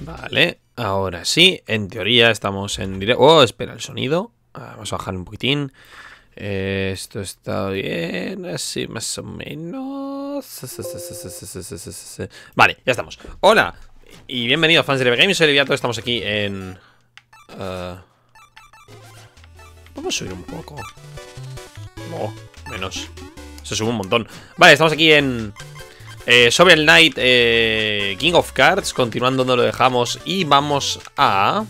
Vale, ahora sí, en teoría estamos en directo. Oh, espera, el sonido. Ah, vamos a bajar un poquitín. Eh, esto está bien, así más o menos. Vale, ya estamos. Hola y bienvenidos fans de Games, soy Leviato, estamos aquí en... Uh, vamos a subir un poco. No, menos. Se sube un montón. Vale, estamos aquí en... Eh, sobre el Night eh, King of Cards, continuando donde lo dejamos. Y vamos a...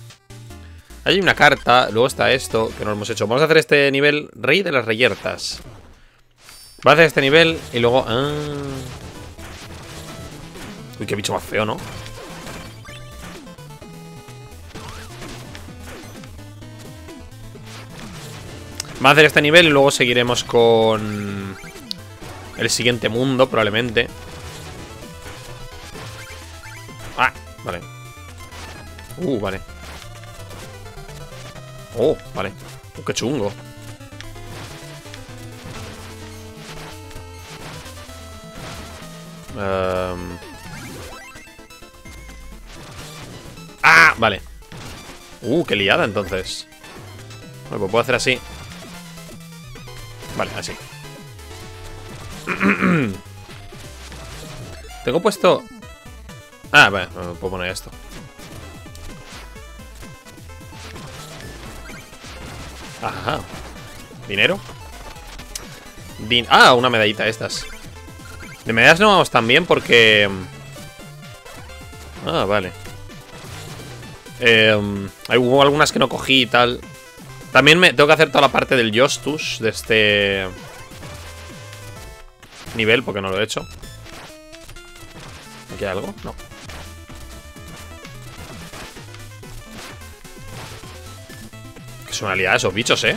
Hay una carta, luego está esto, que no lo hemos hecho. Vamos a hacer este nivel, Rey de las Reyertas. Va a hacer este nivel y luego... Ah. Uy, qué bicho más feo, ¿no? Va a hacer este nivel y luego seguiremos con... El siguiente mundo, probablemente. Ah, vale. Uh, vale. Oh, vale. Uh, qué chungo. Um... Ah, vale. Uh, qué liada entonces. Bueno, pues puedo hacer así. Vale, así. Tengo puesto... Ah, vale, puedo poner esto. Ajá. ¿Dinero? ah, una medallita estas. De medallas no vamos tan bien porque... Ah, vale. Eh, hubo algunas que no cogí y tal. También me tengo que hacer toda la parte del Jostus de este nivel, porque no lo he hecho. ¿Aquí hay algo? No. Qué de esos bichos, ¿eh?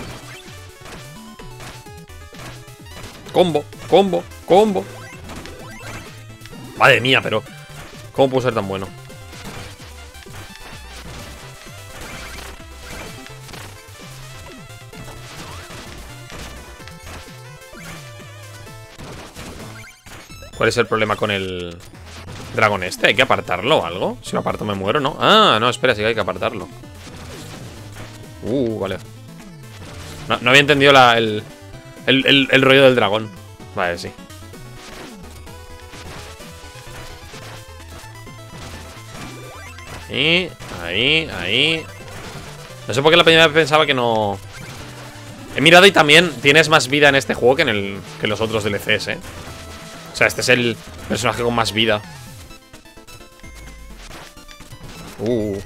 Combo, combo, combo. Madre mía, pero... ¿Cómo puedo ser tan bueno? ¿Cuál es el problema con el dragón este? ¿Hay que apartarlo o algo? Si lo aparto me muero, ¿no? Ah, no, espera, sí que hay que apartarlo Uh, vale No, había entendido el, el, el, rollo del dragón Vale, sí Ahí, ahí, ahí No sé por qué la primera vez pensaba que no... He mirado y también tienes más vida en este juego que en, el, que los otros DLCs, ¿eh? O sea, este es el personaje con más vida. Uh.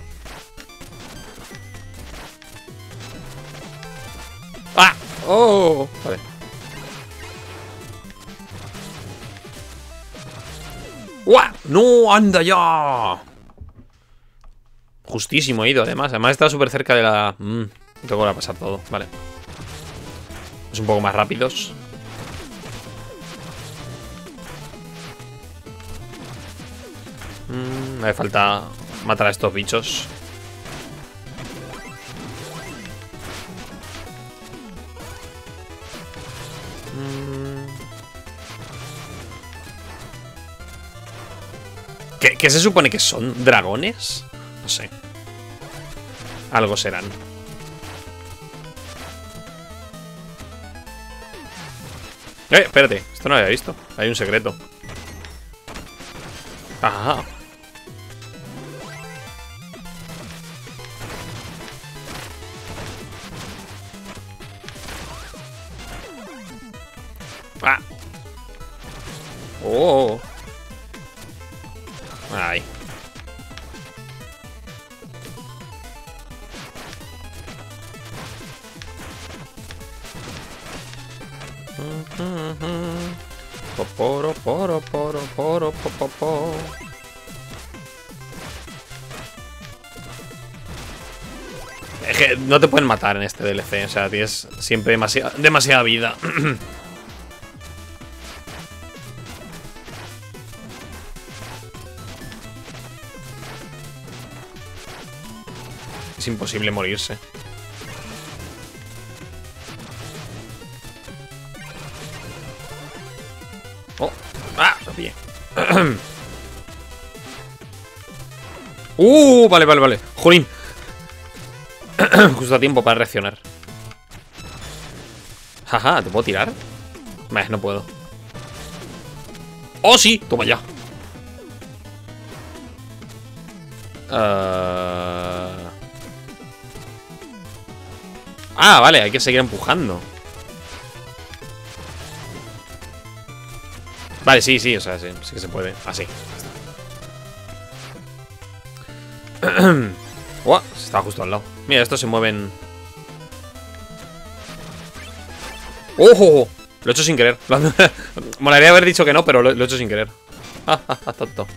¡Oh! Vale. ¡Uah! ¡No! ¡Anda ya! Justísimo he ido, además. Además está súper cerca de la... Mm, tengo que pasar todo, vale. Es un poco más rápidos. Me hace falta matar a estos bichos. ¿Qué, ¿Qué, se supone que son? ¿Dragones? No sé. Algo serán. Eh, espérate. Esto no lo había visto. Hay un secreto. Ajá. Oh. Ay. Poro, poro, poro, poro, po, Es que no te pueden matar en este DLC, o sea, tienes siempre demasiada, demasiada vida. Es imposible morirse. Oh, ah, lo Uh, vale, vale, vale. Jolín. Justo a tiempo para reaccionar. Jaja, ¿te puedo tirar? Vale, no puedo. ¡Oh, sí! Toma ya. Ah. Ah, vale, hay que seguir empujando. Vale, sí, sí, o sea, sí, sí que se puede. Así. Uah, está justo al lado. Mira, estos se mueven. ¡Ojo! Lo he hecho sin querer. Molaría haber dicho que no, pero lo, he hecho sin querer. tonto.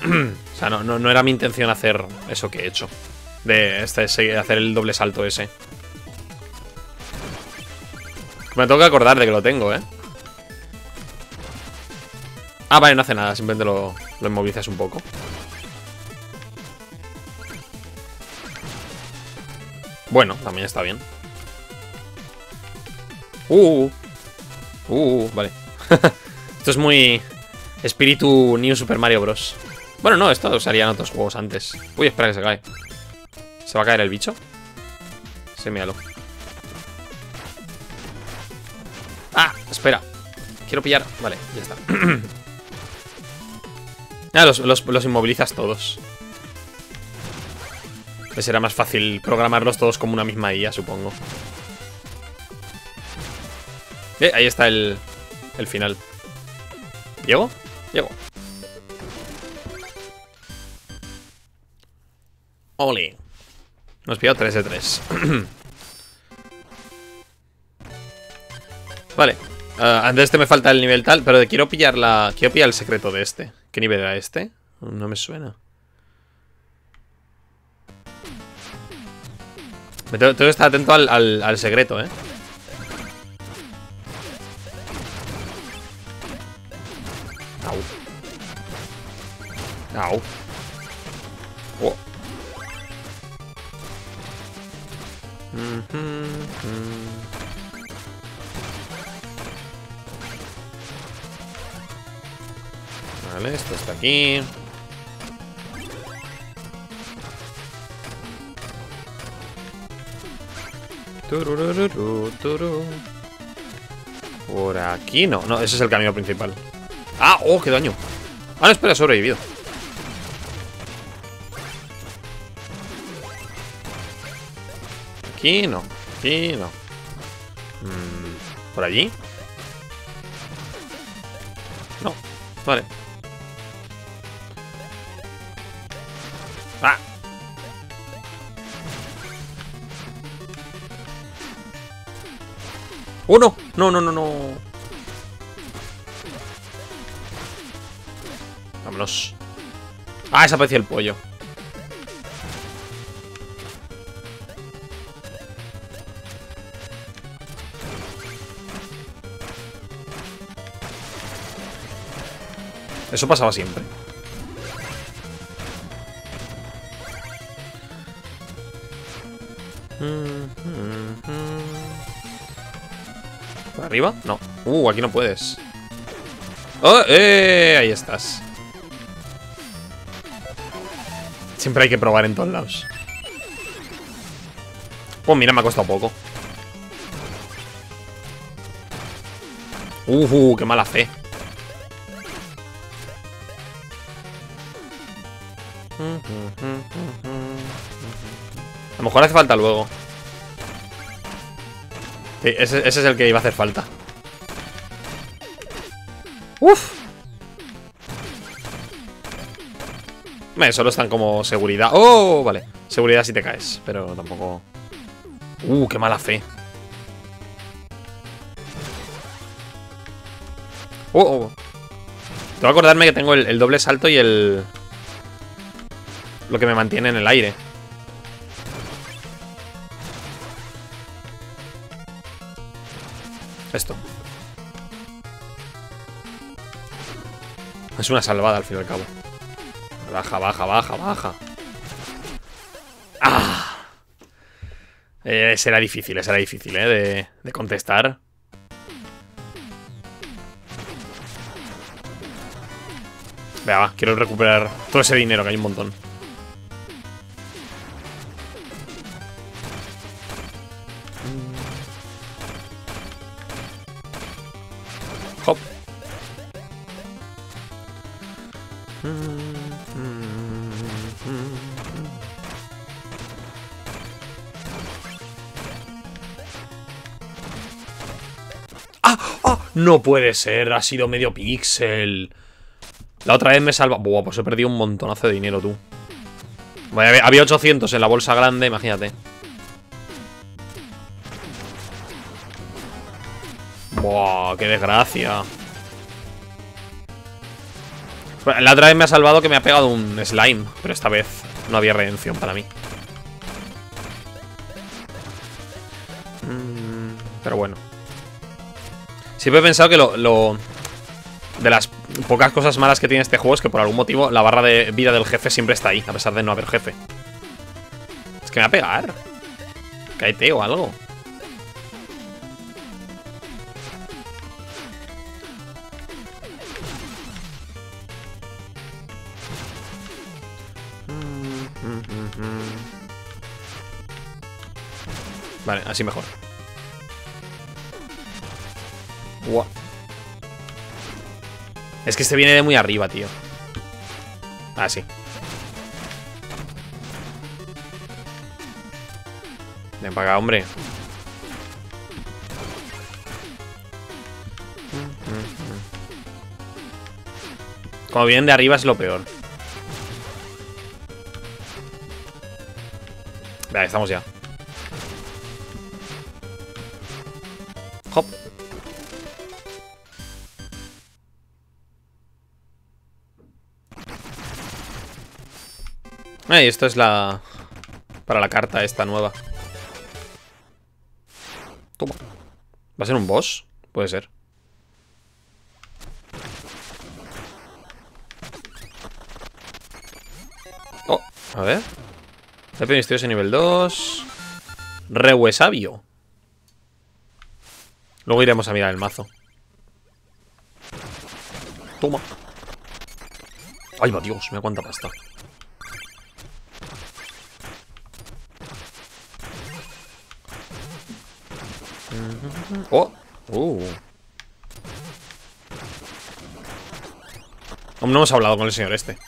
o sea, no, no, era mi intención hacer eso que he hecho. De este, hacer el doble salto ese. Me tengo que acordar de que lo tengo, ¿eh? Ah, vale, no hace nada, simplemente lo, lo inmovilizas un poco. Bueno, también está bien. Uh, uh, uh vale. esto es muy espíritu New Super Mario Bros. Bueno, no, esto salía en otros juegos antes. Uy, espera que se cae. ¿Se va a caer el bicho? Sí, míralo. Ah, espera. Quiero pillar. Vale, ya está. ah, los, los, inmovilizas todos. Será más fácil programarlos todos como una misma IA, supongo. Eh, ahí está el, el final. ¿Llego? Llego. Oli. Nos pillado 3 de 3. vale. Uh, antes este me falta el nivel tal, pero quiero pillar la. Quiero pillar el secreto de este. ¿Qué nivel era este? No me suena. Me tengo, que estar atento al, al, al secreto, eh. Au. Au. Oh. Vale, esto está aquí. Por aquí no, no, ese es el camino principal. ¡Ah! ¡Oh, qué daño! Ah, no, espera, sobrevivido. Aquí no, aquí no. Mm, ¿Por allí? No, vale. ¡Ah! ¡Oh, no! No, no, no, no. Vámonos. Ah, desapareció el pollo. Eso pasaba siempre. ¿Por arriba? No. Uh, aquí no puedes. ¡Oh! ¡Eh! Ahí estás. Siempre hay que probar en todos lados. Pues mira, me ha costado poco. Uh, uh qué mala fe. Lo mejor hace falta luego. Sí, ese, es el que iba a hacer falta. ¡Uf! Me, solo están como seguridad. ¡Oh! Vale. Seguridad si te caes, pero tampoco... ¡Uh, qué mala fe! ¡Oh! oh. Tengo que acordarme que tengo el doble salto y el... Lo que me mantiene en el aire. Esto. Es una salvada al fin y al cabo. Baja, baja, baja, baja. ¡Ah! Eh, será difícil, será difícil, ¿eh? De, de contestar. Vea, va, quiero recuperar todo ese dinero, que hay un montón. No puede ser, ha sido medio píxel. La otra vez me salva... Buah, pues he perdido un montonazo de dinero, tú. Había 800 en la bolsa grande, imagínate. Buah, qué desgracia. La otra vez me ha salvado que me ha pegado un slime, pero esta vez no había redención para mí. Siempre he pensado que lo, De las pocas cosas malas que tiene este juego es que por algún motivo la barra de vida del jefe siempre está ahí, a pesar de no haber jefe. Es que me va a pegar. Cáete o algo. Vale, así mejor. Es que este viene de muy arriba, tío. Ah, sí. Ven para acá, hombre. Como vienen de arriba es lo peor. Vale, estamos ya. Eh, esto es la... Para la carta esta nueva. Toma. ¿Va a ser un boss? Puede ser. Oh, a ver. Jefe misterioso nivel 2. Rehue sabio. Luego iremos a mirar el mazo. Toma. Ay, va, Dios, me cuánta pasta. Oh, uh. No hemos hablado con el señor este.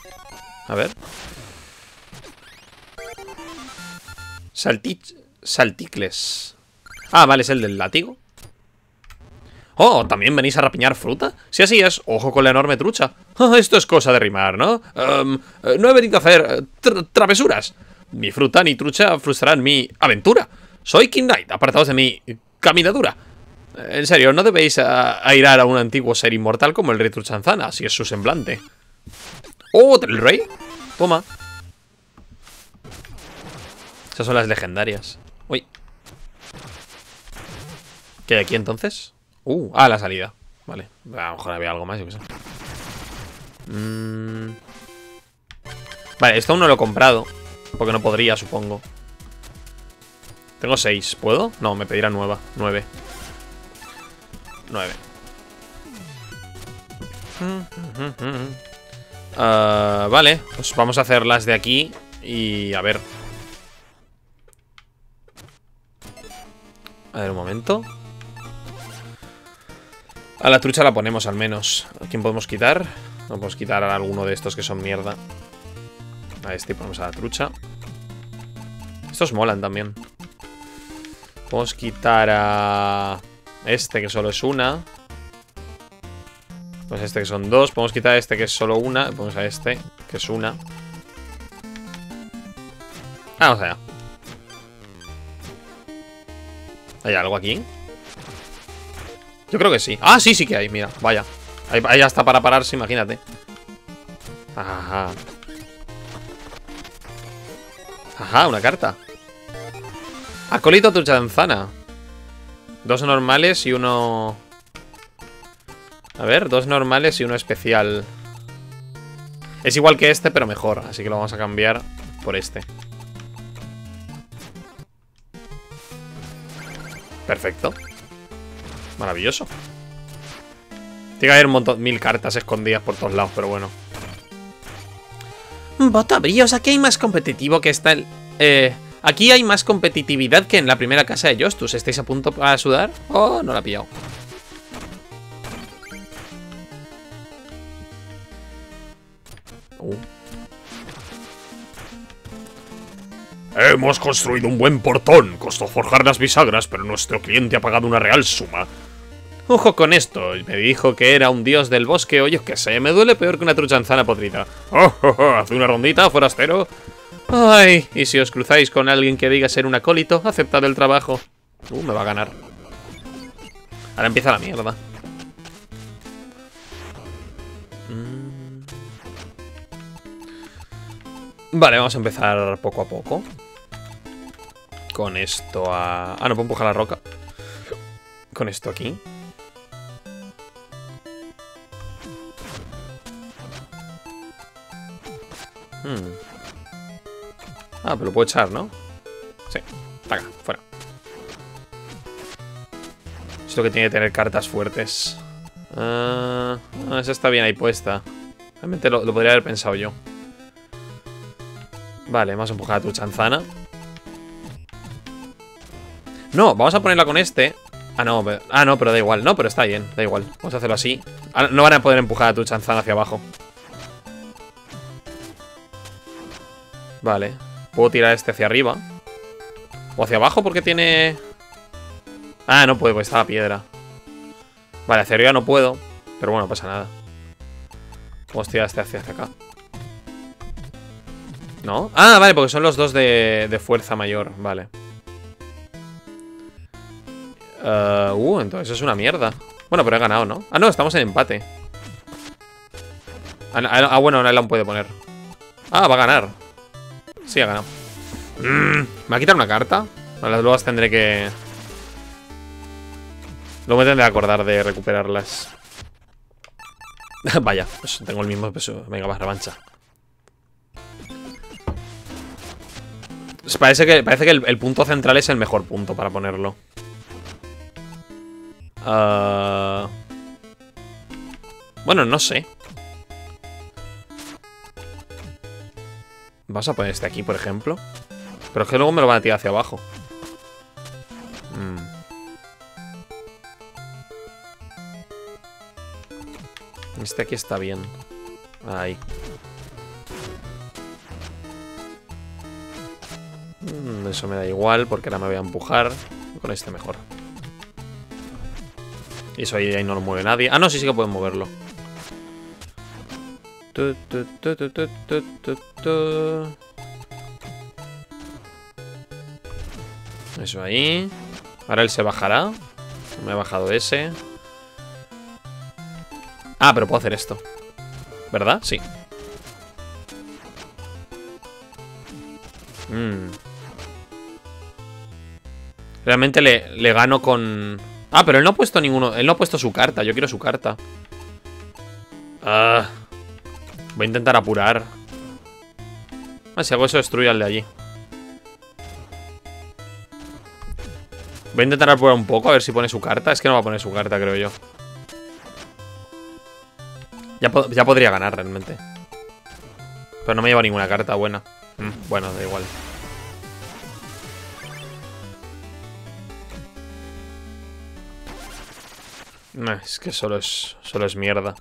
A ver. Saltich salticles. Ah, vale, es el del látigo. Oh, ¿también venís a rapiñar fruta? Si así es, ojo con la enorme trucha. Oh, esto es cosa de rimar, ¿no? Em, eh, no he venido a hacer eh, travesuras. Mi fruta ni trucha frustrarán mi aventura. Soy King Knight, apartados de mi caminadura. En serio, no debéis airar a un antiguo ser inmortal como el rey Truchanzana, si es su semblante. ¡Oh, el rey! Toma. Esas son las legendarias. Uy. ¿Qué hay aquí entonces? Uh, ah, la salida. Vale. A lo mejor había algo más, yo qué sé. Mm. Vale, esto aún no lo he comprado. Porque no podría, supongo. Tengo seis. ¿Puedo? No, me pedirá nueva. Nueve. Ah, vale, pues vamos a hacer las de aquí Y a ver A ver, un momento. A la trucha la ponemos al menos. ¿A quién podemos quitar? No podemos quitar a alguno de estos que son mierda. A este ponemos a la trucha. Estos molan también. Podemos quitar a este que solo es una. Pues este que son dos. Podemos quitar este que es solo una. Ponemos a este que es una. Vamos allá. ¿Hay algo aquí? Yo creo que sí. Ah, sí, sí que hay, mira, vaya. Ahí, ya está para pararse, imagínate. Ajá. Ajá, una carta. Acolito tu chanzana. Dos normales y uno... A ver, dos normales y uno especial. Es igual que este, pero mejor. Así que lo vamos a cambiar por este. Perfecto. Maravilloso. Tiene que haber un montón, mil cartas escondidas por todos lados, pero bueno. Botabríos, aquí hay más competitivo que está el... Eh, aquí hay más competitividad que en la primera casa de Justus. ¿Estáis a punto para sudar? Oh, no la he pillado. Uh. Hemos construido un buen portón. Costó forjar las bisagras, pero nuestro cliente ha pagado una real suma. Ojo con esto, me dijo que era un dios del bosque, oye, que sé, me duele peor que una truchanzana podrida. Oh, oh, oh, haz una rondita, forastero. Ay, y si os cruzáis con alguien que diga ser un acólito, aceptad el trabajo. Uh, me va a ganar. Ahora empieza la mierda. Mm. Vale, vamos a empezar poco a poco. Con esto a... Ah, no puedo empujar la roca. Con esto aquí. Hmm. Ah, pero lo puedo echar, ¿no? Sí. Taca, fuera. Esto que tiene que tener cartas fuertes. Ah, esa está bien ahí puesta. Realmente lo, lo, podría haber pensado yo. Vale, vamos a empujar a tu chanzana. No, vamos a ponerla con este. Ah, no, pero, ah, no, pero da igual. No, pero está bien, da igual. Vamos a hacerlo así. Ah, no van a poder empujar a tu chanzana hacia abajo. Vale. Puedo tirar este hacia arriba. O hacia abajo porque tiene... Ah, no puedo, porque está la piedra. Vale, hacia arriba no puedo. Pero bueno, no pasa nada. Vamos a tirar este hacia, acá. ¿No? Ah, vale, porque son los dos de, de fuerza mayor. Vale. Uh, uh, entonces es una mierda. Bueno, pero he ganado, ¿no? Ah, no, estamos en empate. Ah, ah bueno, no la puede poner. Ah, va a ganar. Sí, ha ganado. Mm, ¿Me va a quitar una carta? luego tendré que... Luego me tendré que acordar de recuperarlas. Vaya, pues tengo el mismo peso. Venga, más revancha. Pues parece que, parece que el, punto central es el mejor punto para ponerlo. Uh... Bueno, no sé. Vas a poner este aquí, por ejemplo. Pero es que luego me lo van a tirar hacia abajo. Mm. Este aquí está bien. Ahí. Mm, eso me da igual porque ahora me voy a empujar. Con este mejor. Y eso ahí, ahí no lo mueve nadie. Ah, no, sí, sí que pueden moverlo. Eso ahí. Ahora él se bajará. Me ha bajado ese. Ah, pero puedo hacer esto. ¿Verdad? Sí. Mm. Realmente le, le gano con... Ah, pero él no ha puesto ninguno... Él no ha puesto su carta. Yo quiero su carta. Ah... Voy a intentar apurar. Ah, si hago eso, destruye al de allí. Voy a intentar apurar un poco, a ver si pone su carta. Es que no va a poner su carta, creo yo. Ya, ya podría ganar, realmente. Pero no me lleva ninguna carta buena. Mm, bueno, da igual. es que solo es, solo es mierda.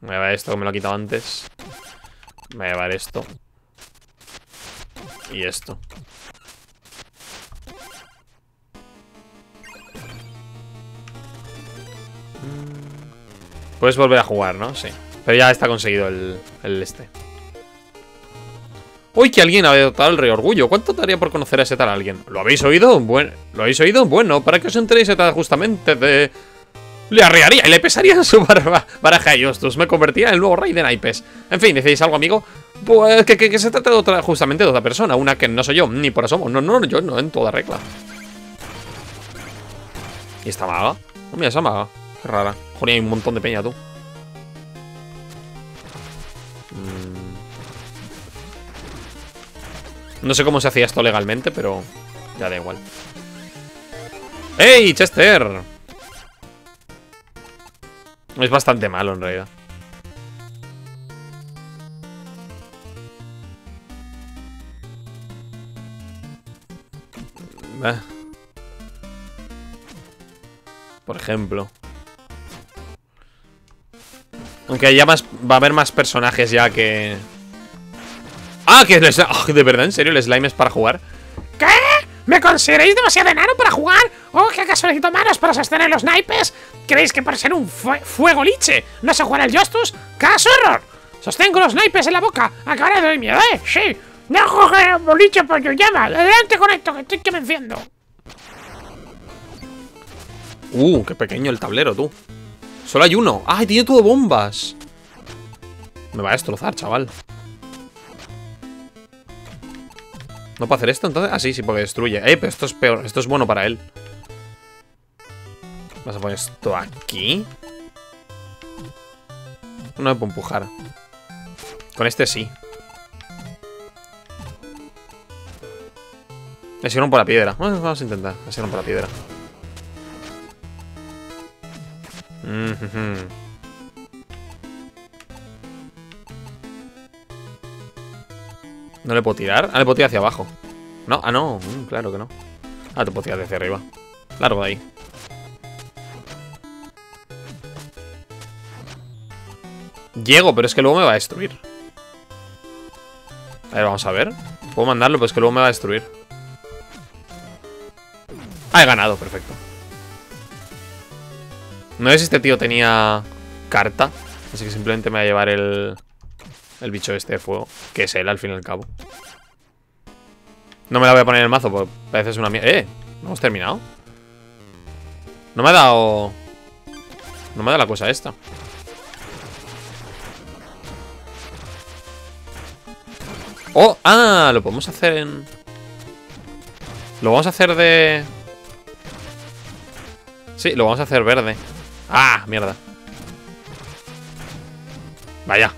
Me voy a llevar esto que me lo ha quitado antes. Me voy a llevar esto. Y esto. Puedes volver a jugar, ¿no? Sí. Pero ya está conseguido el, este. Uy, que alguien ha adoptado el rey orgullo. ¿Cuánto daría por conocer a ese tal alguien? ¿Lo habéis oído? Bueno, ¿Lo habéis oído? Bueno, para que os enteréis justamente de le arrearía y le pesaría en su baraja de Justus. Me convertía en el nuevo rey de naipes. En fin, ¿decís algo, amigo? Pues que, se trata justamente de otra persona. Una que no soy yo, ni por asomo. No, no, yo no, en toda regla. ¿Y esta maga? Oh, mira, esa maga. Qué rara. Joder, hay un montón de peña, tú. Mm. No sé cómo se hacía esto legalmente, pero ya da igual. ¡Ey, Chester! Es bastante malo en realidad. Por ejemplo. Aunque ya más, va a haber más personajes ya que... ¡Ah! que les... oh, ¿De verdad? ¿En serio? ¿El slime es para jugar? ¿Qué? ¿Me consideráis demasiado enano para jugar? Oh, que acaso necesito manos para sostener los naipes? ¿Creéis que por ser un fue- fuego liche no sé jugar al Justus? ¡Caso error! Sostengo los naipes en la boca. Acabaré de miedo, ¿eh? Sí. No coger boliche por llama. Adelante con esto, que estoy que me enciendo. Uh, qué pequeño el tablero, tú. Solo hay uno. ¡Ay, tiene todo bombas! Me va a destrozar, chaval. ¿No puedo hacer esto entonces? Ah, sí, sí, porque destruye. Eh, pero esto es peor. Esto es bueno para él. Vas a poner esto aquí. No me puedo empujar. Con este sí. Así rompo la piedra. Vamos a intentar. Así rompo la piedra. ¿No le puedo tirar? Ah, le puedo tirar hacia abajo. No, ah, no, mm, claro que no. Ah, te puedo tirar hacia arriba. Largo de ahí. Llego, pero es que luego me va a destruir. A ver, vamos a ver. Puedo mandarlo, pero es que luego me va a destruir. Ah, he ganado, perfecto. No sé si este tío tenía carta. Así que simplemente me va a llevar el... El bicho este de fuego. Que es él, al fin y al cabo. No me la voy a poner en el mazo, porque parece es una mierda. ¡Eh! ¿No hemos terminado? No me ha dado... No me ha dado la cosa esta. ¡Oh! ¡Ah! Lo podemos hacer en... Lo vamos a hacer de... Sí, lo vamos a hacer verde. ¡Ah! Mierda. Vaya.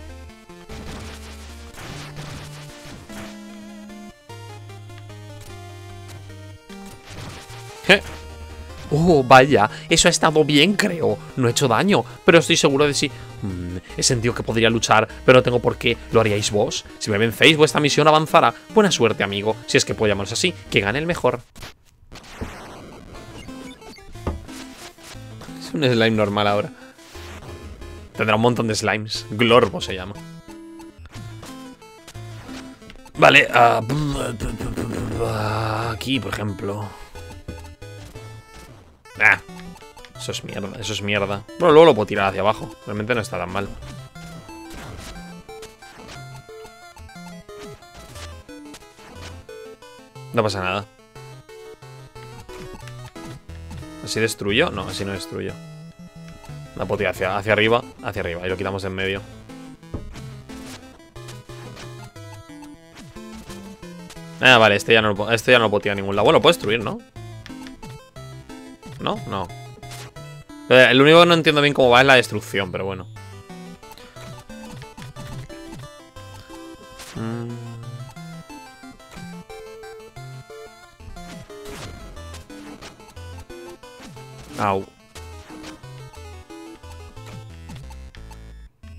Oh, vaya, eso ha estado bien, creo. No he hecho daño, pero estoy seguro de si... Mm, he sentido que podría luchar, pero no tengo por qué. ¿Lo haríais vos? Si me vencéis, vuestra misión avanzará. Buena suerte, amigo. Si es que puedo llamarlos así, que gane el mejor. Es un slime normal ahora. Tendrá un montón de slimes. Glorbo se llama. Vale, ah, aquí, por ejemplo. Ah, eso es mierda, eso es mierda. Bueno, luego lo puedo tirar hacia abajo. Realmente no está tan mal. No pasa nada. ¿Así destruyo? No, así no destruyo. La puedo tirar hacia, hacia arriba, hacia arriba. Y lo quitamos en medio. Ah, vale, este ya no lo, este ya no lo puedo tirar a ningún lado. Bueno, lo puedo destruir, ¿no? ¿No? No. Eh, Lo único que no entiendo bien cómo va es la destrucción, pero bueno. Mm. Au.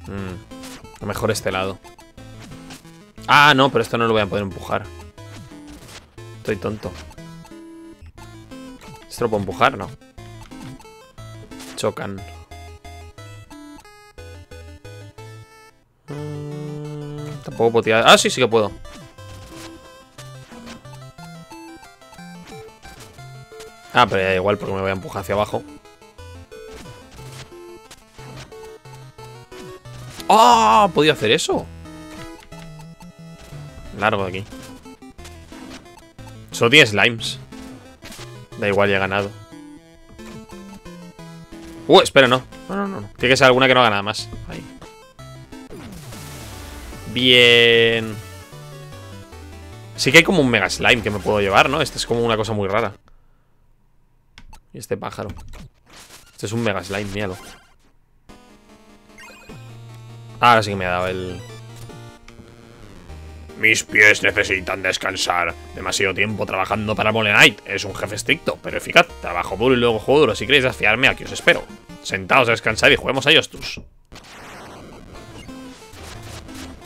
Mm. A lo mejor este lado. Ah, no, pero esto no lo voy a poder empujar. Estoy tonto. ¿Esto lo puedo empujar? No. Chocan. Tampoco puedo tirar. Ah, sí, sí que puedo. Ah, pero ya da igual porque me voy a empujar hacia abajo. ¡Ah! ¿Podía hacer eso? Largo de aquí. Solo tiene slimes. Da igual, ya he ganado. Uh, espera, no. No, no, no. Tiene que ser alguna que no haga nada más. Ahí. Bien. Sí que hay como un mega slime que me puedo llevar, ¿no? Este es como una cosa muy rara. Y este pájaro. Este es un mega slime, míralo. Ahora sí que me ha dado el... Mis pies necesitan descansar. Demasiado tiempo trabajando para Mole Knight. Es un jefe estricto, pero eficaz. Trabajo duro y luego juego duro. Si queréis desafiarme, aquí os espero. Sentaos a descansar y juguemos a Yostus.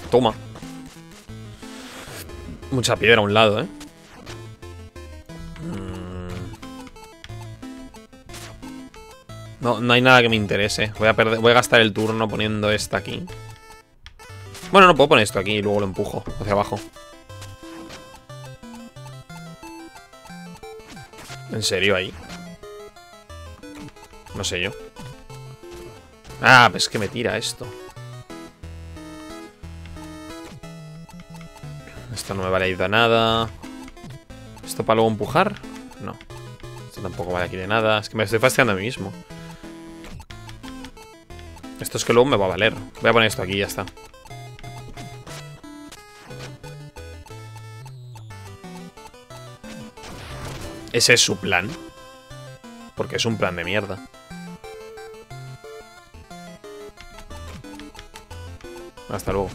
Toma. Mucha piedra a un lado, ¿eh? Mm. No, no hay nada que me interese. Voy a, perder, voy a gastar el turno poniendo esta aquí. Bueno, no puedo poner esto aquí y luego lo empujo hacia abajo. ¿En serio ahí? No sé yo. Ah, pues que me tira esto. Esto no me vale de nada. ¿Esto para luego empujar? No. Esto tampoco vale aquí de nada. Es que me estoy fastidiando a mí mismo. Esto es que luego me va a valer. Voy a poner esto aquí y ya está. Ese es su plan. Porque es un plan de mierda. Hasta luego.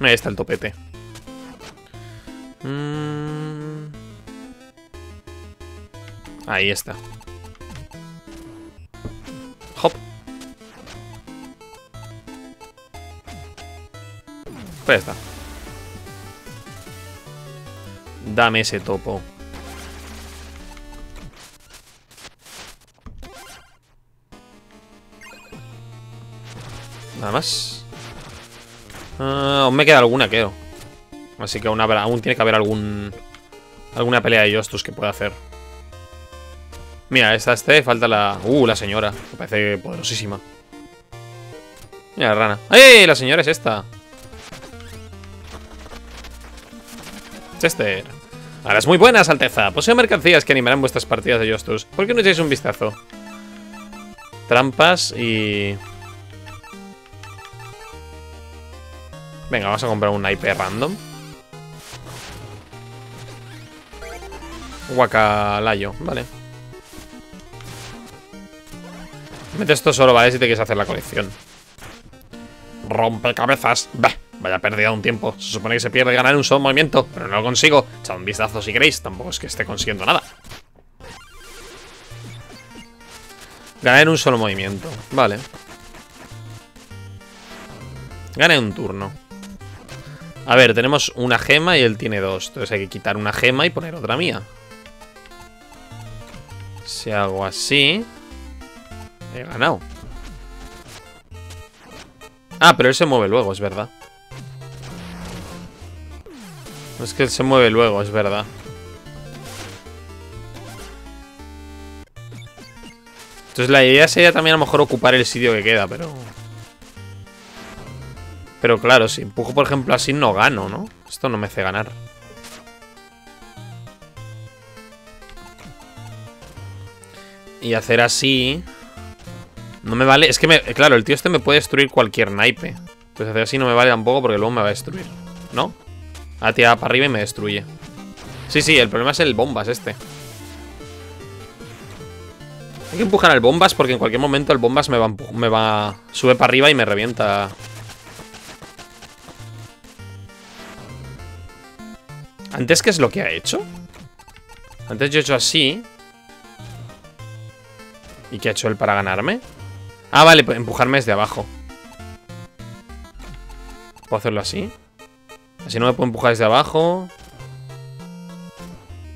Ahí está el topete. Mm. Ahí está. Hop. Pues está. Dame ese topo. Nada más. Ah, aún me queda alguna, creo. Así que aún, tiene que haber algún... Alguna pelea de Justus que pueda hacer. Mira, esta este, falta la... Uh, la señora. Me parece poderosísima. Mira la rana. ¡Eh! La señora es esta. Chester. Ahora es muy buenas, Alteza. Poseo mercancías que animarán vuestras partidas de Justus. ¿Por qué no echáis un vistazo? Trampas y... Venga, vamos a comprar un naipe random. Guacalayo, vale. Mete esto solo, ¿vale? Si te quieres hacer la colección. Rompecabezas. Bah, vaya pérdida de un tiempo. Se supone que se pierde ganar un solo movimiento, pero no lo consigo. Echad un vistazo si queréis. Tampoco es que esté consiguiendo nada. Ganar en un solo movimiento. Vale. Gane un turno. A ver, tenemos una gema y él tiene dos. Entonces hay que quitar una gema y poner otra mía. Si hago así... He ganado. Ah, pero él se mueve luego, es verdad. Es que se mueve luego, es verdad. Entonces la idea sería también a lo mejor ocupar el sitio que queda, pero... Pero claro, si empujo por ejemplo así no gano, ¿no? Esto no me hace ganar. Y hacer así... No me vale... Es que, me, claro, el tío este me puede destruir cualquier naipe. Entonces hacer así no me vale tampoco porque luego me va a destruir. ¿No? Ha tirado para arriba y me destruye. Sí, sí, el problema es el bombas este. Hay que empujar al bombas porque en cualquier momento el bombas me va, me va... Sube para arriba y me revienta. ¿Antes qué es lo que ha hecho? Antes yo he hecho así. ¿Y qué ha hecho él para ganarme? Ah, vale, pues empujarme desde abajo. ¿Puedo hacerlo así? Así no me puedo empujar desde abajo.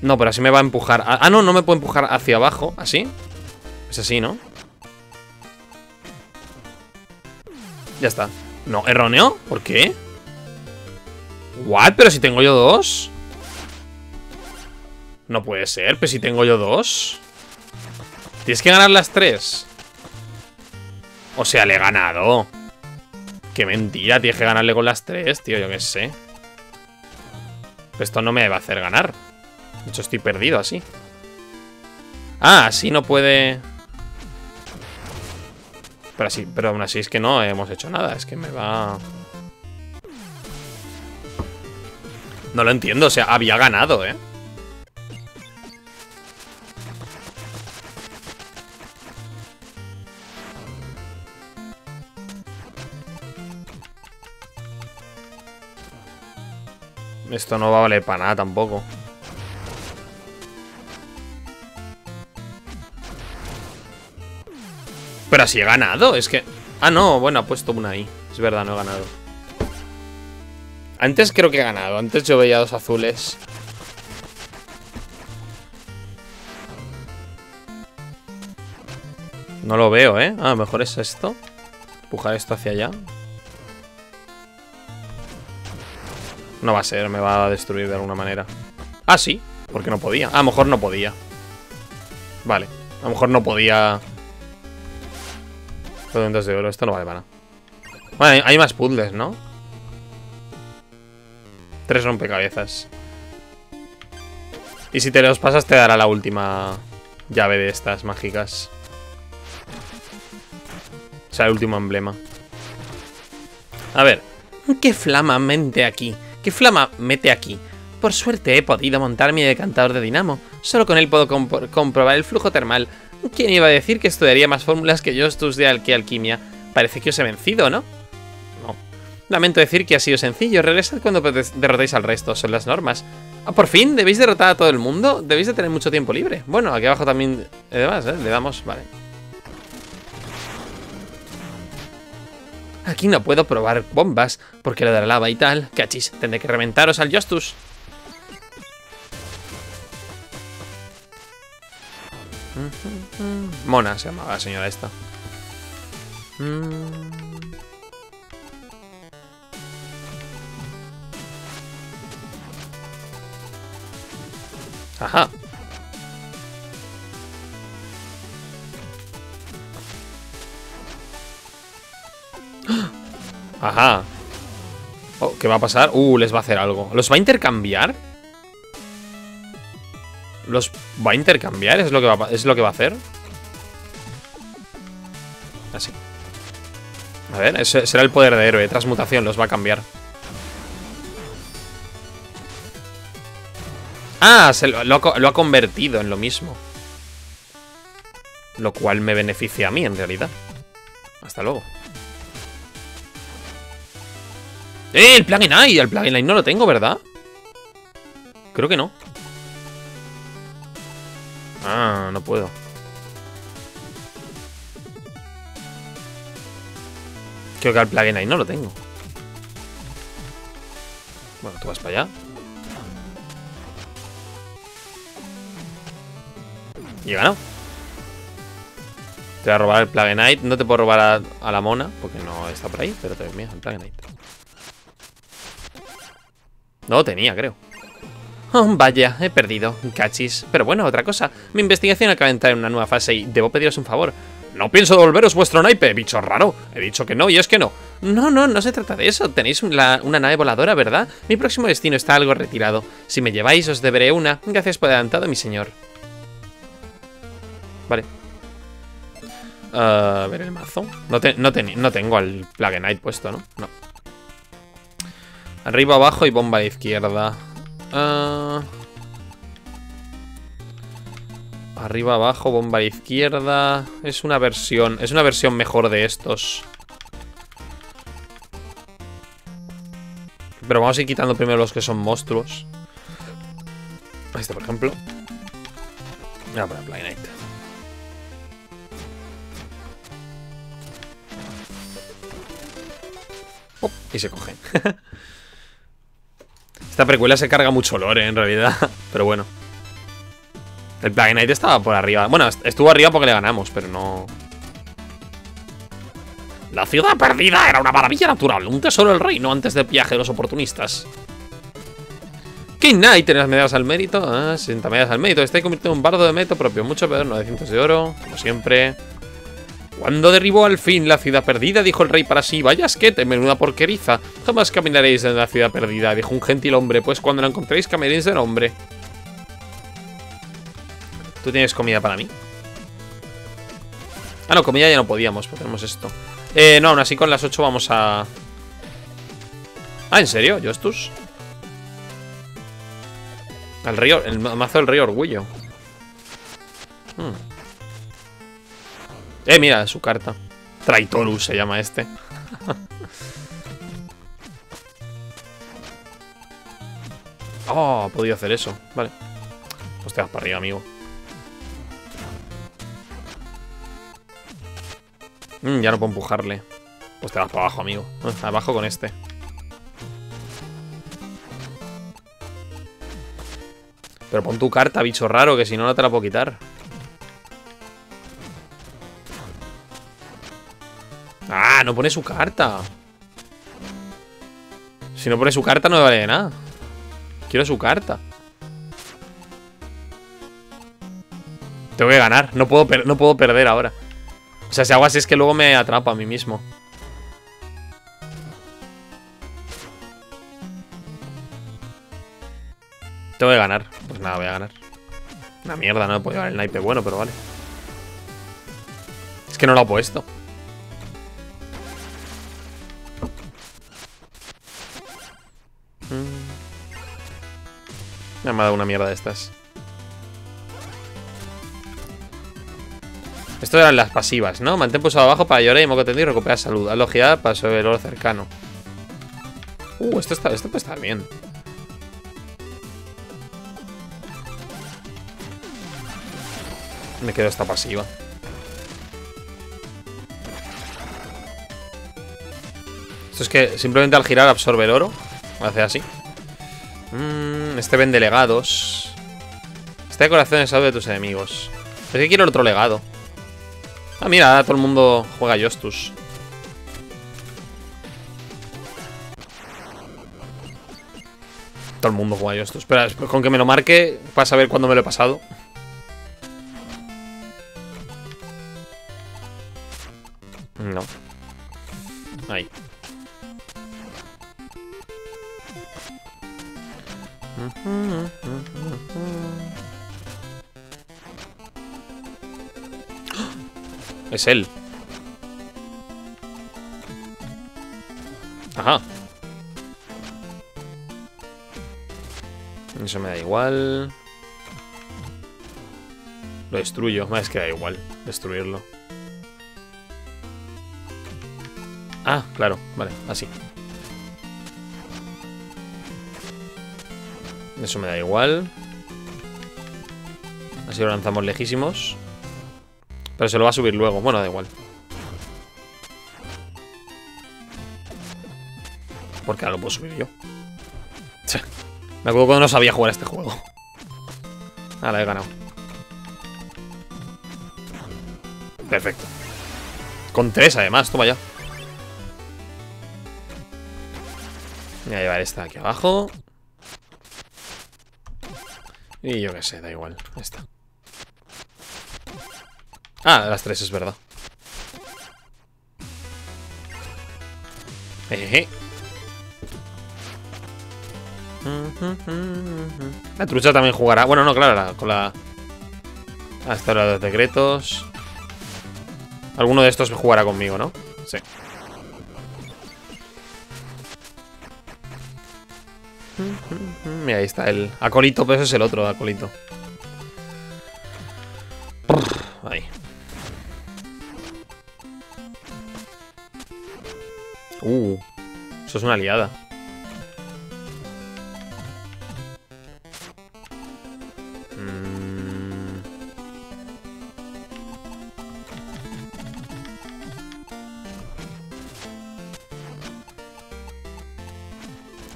No, pero así me va a empujar. Ah, no, no me puedo empujar hacia abajo. ¿Así? Es así, ¿no? Ya está. No, erróneo. ¿Por qué? ¿What? Pero si tengo yo dos. No puede ser, pero si tengo yo dos. Tienes que ganar las tres. O sea, le he ganado. Qué mentira, tienes que ganarle con las tres, tío, yo qué sé. Esto no me va a hacer ganar. De hecho, estoy perdido así. Ah, así no puede... Pero así, pero aún así es que no hemos hecho nada. Es que me va... No lo entiendo, o sea, había ganado, ¿eh? Esto no va a valer para nada tampoco. Pero si he ganado, es que... Ah, no, bueno, ha puesto una ahí. Es verdad, no he ganado. Antes creo que he ganado. Antes yo veía dos azules. No lo veo, ¿eh? Ah, mejor es esto. Empujar esto hacia allá. No va a ser, me va a destruir de alguna manera. Ah, sí, porque no podía. a lo mejor no podía. Vale, a lo mejor no podía. Dos de oro, esto no vale para nada. Bueno, hay más puzzles, ¿no? Tres rompecabezas. Y si te los pasas te dará la última llave de estas mágicas. O sea, el último emblema. A ver. ¿Qué flama mente aquí? ¿Qué flama mete aquí? Por suerte he podido montar mi decantador de dinamo. Solo con él puedo comprobar el flujo termal. ¿Quién iba a decir que estudiaría más fórmulas que yo de que alquimia? Parece que os he vencido, ¿no? No. Lamento decir que ha sido sencillo. Regresad cuando derrotéis al resto. Son las normas. Ah, ¿Por fin? ¿Debéis derrotar a todo el mundo? Debéis de tener mucho tiempo libre. Bueno, aquí abajo también... Además, ¿eh? Le damos... Vale. Aquí no puedo probar bombas, porque lo de la lava y tal. Cachis, tendré que reventaros al Justus. Mona se llamaba la señora esta. Ajá. Ajá. Oh, ¿Qué va a pasar? Uh, les va a hacer algo. ¿Los va a intercambiar? ¿Los va a intercambiar? ¿Es lo que va a, ¿es lo que va a hacer? Así. A ver, será el poder de héroe. Transmutación, los va a cambiar. Ah, lo ha convertido en lo mismo. Lo cual me beneficia a mí, en realidad. Hasta luego. ¡Eh! El plugin hay. El plugin line no lo tengo, ¿verdad? Creo que no. Ah, no puedo. Creo que el plugin ahí no lo tengo. Bueno, tú vas para allá. Y he ganado. Te voy a robar el Plaguenite. No te puedo robar a, la mona, porque no está por ahí, pero te mira, el Plaguenite. No lo tenía, creo. Oh, vaya, he perdido. Cachis. Pero bueno, otra cosa. Mi investigación acaba de entrar en una nueva fase y debo pediros un favor. No pienso devolveros vuestro naipe, bicho raro. He dicho que no y es que no. No, no, no se trata de eso. Tenéis una nave voladora, ¿verdad? Mi próximo destino está algo retirado. Si me lleváis, os deberé una. Gracias por adelantado, mi señor. Vale. a ver el mazo. No, tengo al Plague puesto, ¿no? No. Arriba, abajo y bomba a la izquierda. Ah. Arriba, abajo, bomba a la izquierda. Es una versión. Es una versión mejor de estos. Pero vamos a ir quitando primero los que son monstruos. Este, por ejemplo. Voy a poner Blind Oh, y se cogen. Esta precuela se carga mucho lore, en realidad. Pero bueno. El Plague Knight estaba por arriba. Bueno, estuvo arriba porque le ganamos, pero no... La ciudad perdida era una maravilla natural, un tesoro del reino antes del viaje de los oportunistas. King Knight tiene las medallas al mérito. Ah, 60 medallas al mérito. Está convirtiendo en un bardo de mérito propio. Mucho peor, 900 de oro, como siempre. Cuando derribó al fin la ciudad perdida, dijo el rey para sí, vaya asquete, menuda porqueriza. Jamás caminaréis en la ciudad perdida, dijo un gentil hombre, pues cuando la encontréis caminaréis de nombre. ¿Tú tienes comida para mí? Ah, no, comida ya no podíamos, pues tenemos esto. Eh, no, aún así con las 8 vamos a... Ah, ¿en serio? ¿Justus? El río, el mazo del río Orgullo. Hmm. Eh, mira, su carta. Traitorus se llama este. oh, podido hacer eso. Vale. Pues te vas para arriba, amigo. Mm, ya no puedo empujarle. Pues te vas para abajo, amigo. Eh, abajo con este. Pero pon tu carta, bicho raro, que si no, no te la puedo quitar. Ah, no pone su carta. Si no pone su carta no vale de nada. Quiero su carta. Tengo que ganar. No puedo, no puedo perder ahora. O sea, si hago así es que luego me atrapa a mí mismo. Tengo que ganar. Pues nada, voy a ganar. Una mierda, no me puedo llevar el naipe bueno, pero vale. Es que no lo ha puesto. Me ha dado una mierda de estas. Esto eran las pasivas, ¿no? Mantén pulsado abajo para llorar y moco tendido y recuperar salud. Alogiada para sobre el oro cercano. Uh, esto, está, esto puede estar bien. Me quedo esta pasiva. Esto es que simplemente al girar absorbe el oro. Hace así. Mm, este vende legados. Esta decoración es algo de tus enemigos. Es que quiero otro legado. Ah, mira, todo el mundo juega Justus. Todo el mundo juega Justus. Espera, con que me lo marque para saber cuándo me lo he pasado. No. Ahí. Es él. Ajá. Eso me da igual. Lo destruyo. Es que da igual destruirlo. Ah, claro. Vale, así. Eso me da igual. Así lo lanzamos lejísimos. Pero se lo va a subir luego. Bueno, da igual. Porque ahora lo puedo subir yo. Me acuerdo cuando no sabía jugar este juego. Ahora he ganado. Perfecto. Con tres, además. Toma ya. Voy a llevar esta aquí abajo. Y yo qué sé, da igual. Esta. Ah, las tres, es verdad. La trucha también jugará. Bueno, no, claro, con la. Hasta los decretos. Alguno de estos jugará conmigo, ¿no? Sí. Mira, ahí está el acolito, pero ese es el otro acolito. Ahí. Uh, eso es una aliada.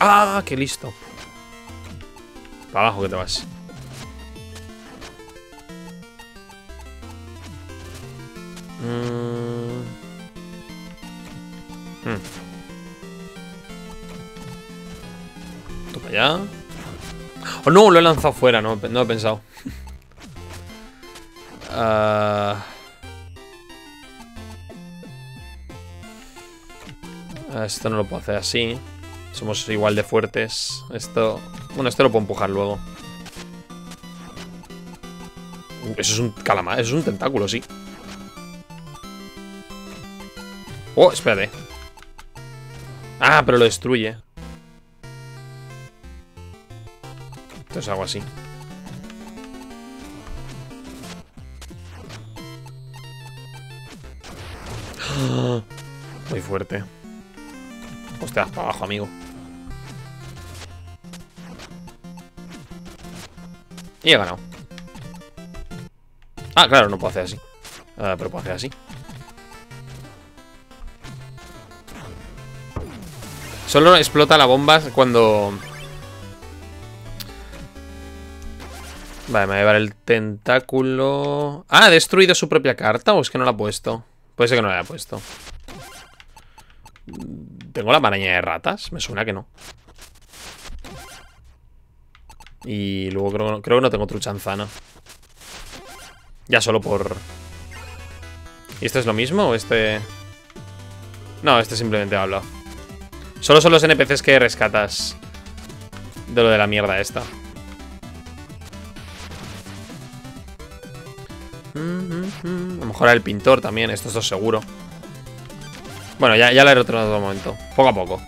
Ah, qué listo. Para abajo que te vas. Oh, no, lo he lanzado fuera, no, no he pensado. Ah, esto no lo puedo hacer así. Somos igual de fuertes. Esto... Bueno, esto lo puedo empujar luego. Eso es un calamar, eso es un tentáculo, sí. Oh, espérate. Ah, pero lo destruye. Entonces hago así. Muy fuerte. Te das para abajo, amigo. Y he ganado. Ah, claro, no puedo hacer así. Ah, pero puedo hacer así. Solo explota la bomba cuando Vale, me voy a llevar el tentáculo... Ah, ¿ha destruido su propia carta o es que no la ha puesto? Puede ser que no la haya puesto. ¿Tengo la maraña de ratas? Me suena que no. Y luego creo, creo que no tengo truchanzana. Ya solo por... ¿Y este es lo mismo o este...? No, este simplemente habla. Solo son los NPCs que rescatas de lo de la mierda esta. A lo mejor el pintor también, esto es seguro. Bueno, ya, la he retornado todo momento. Poco a poco.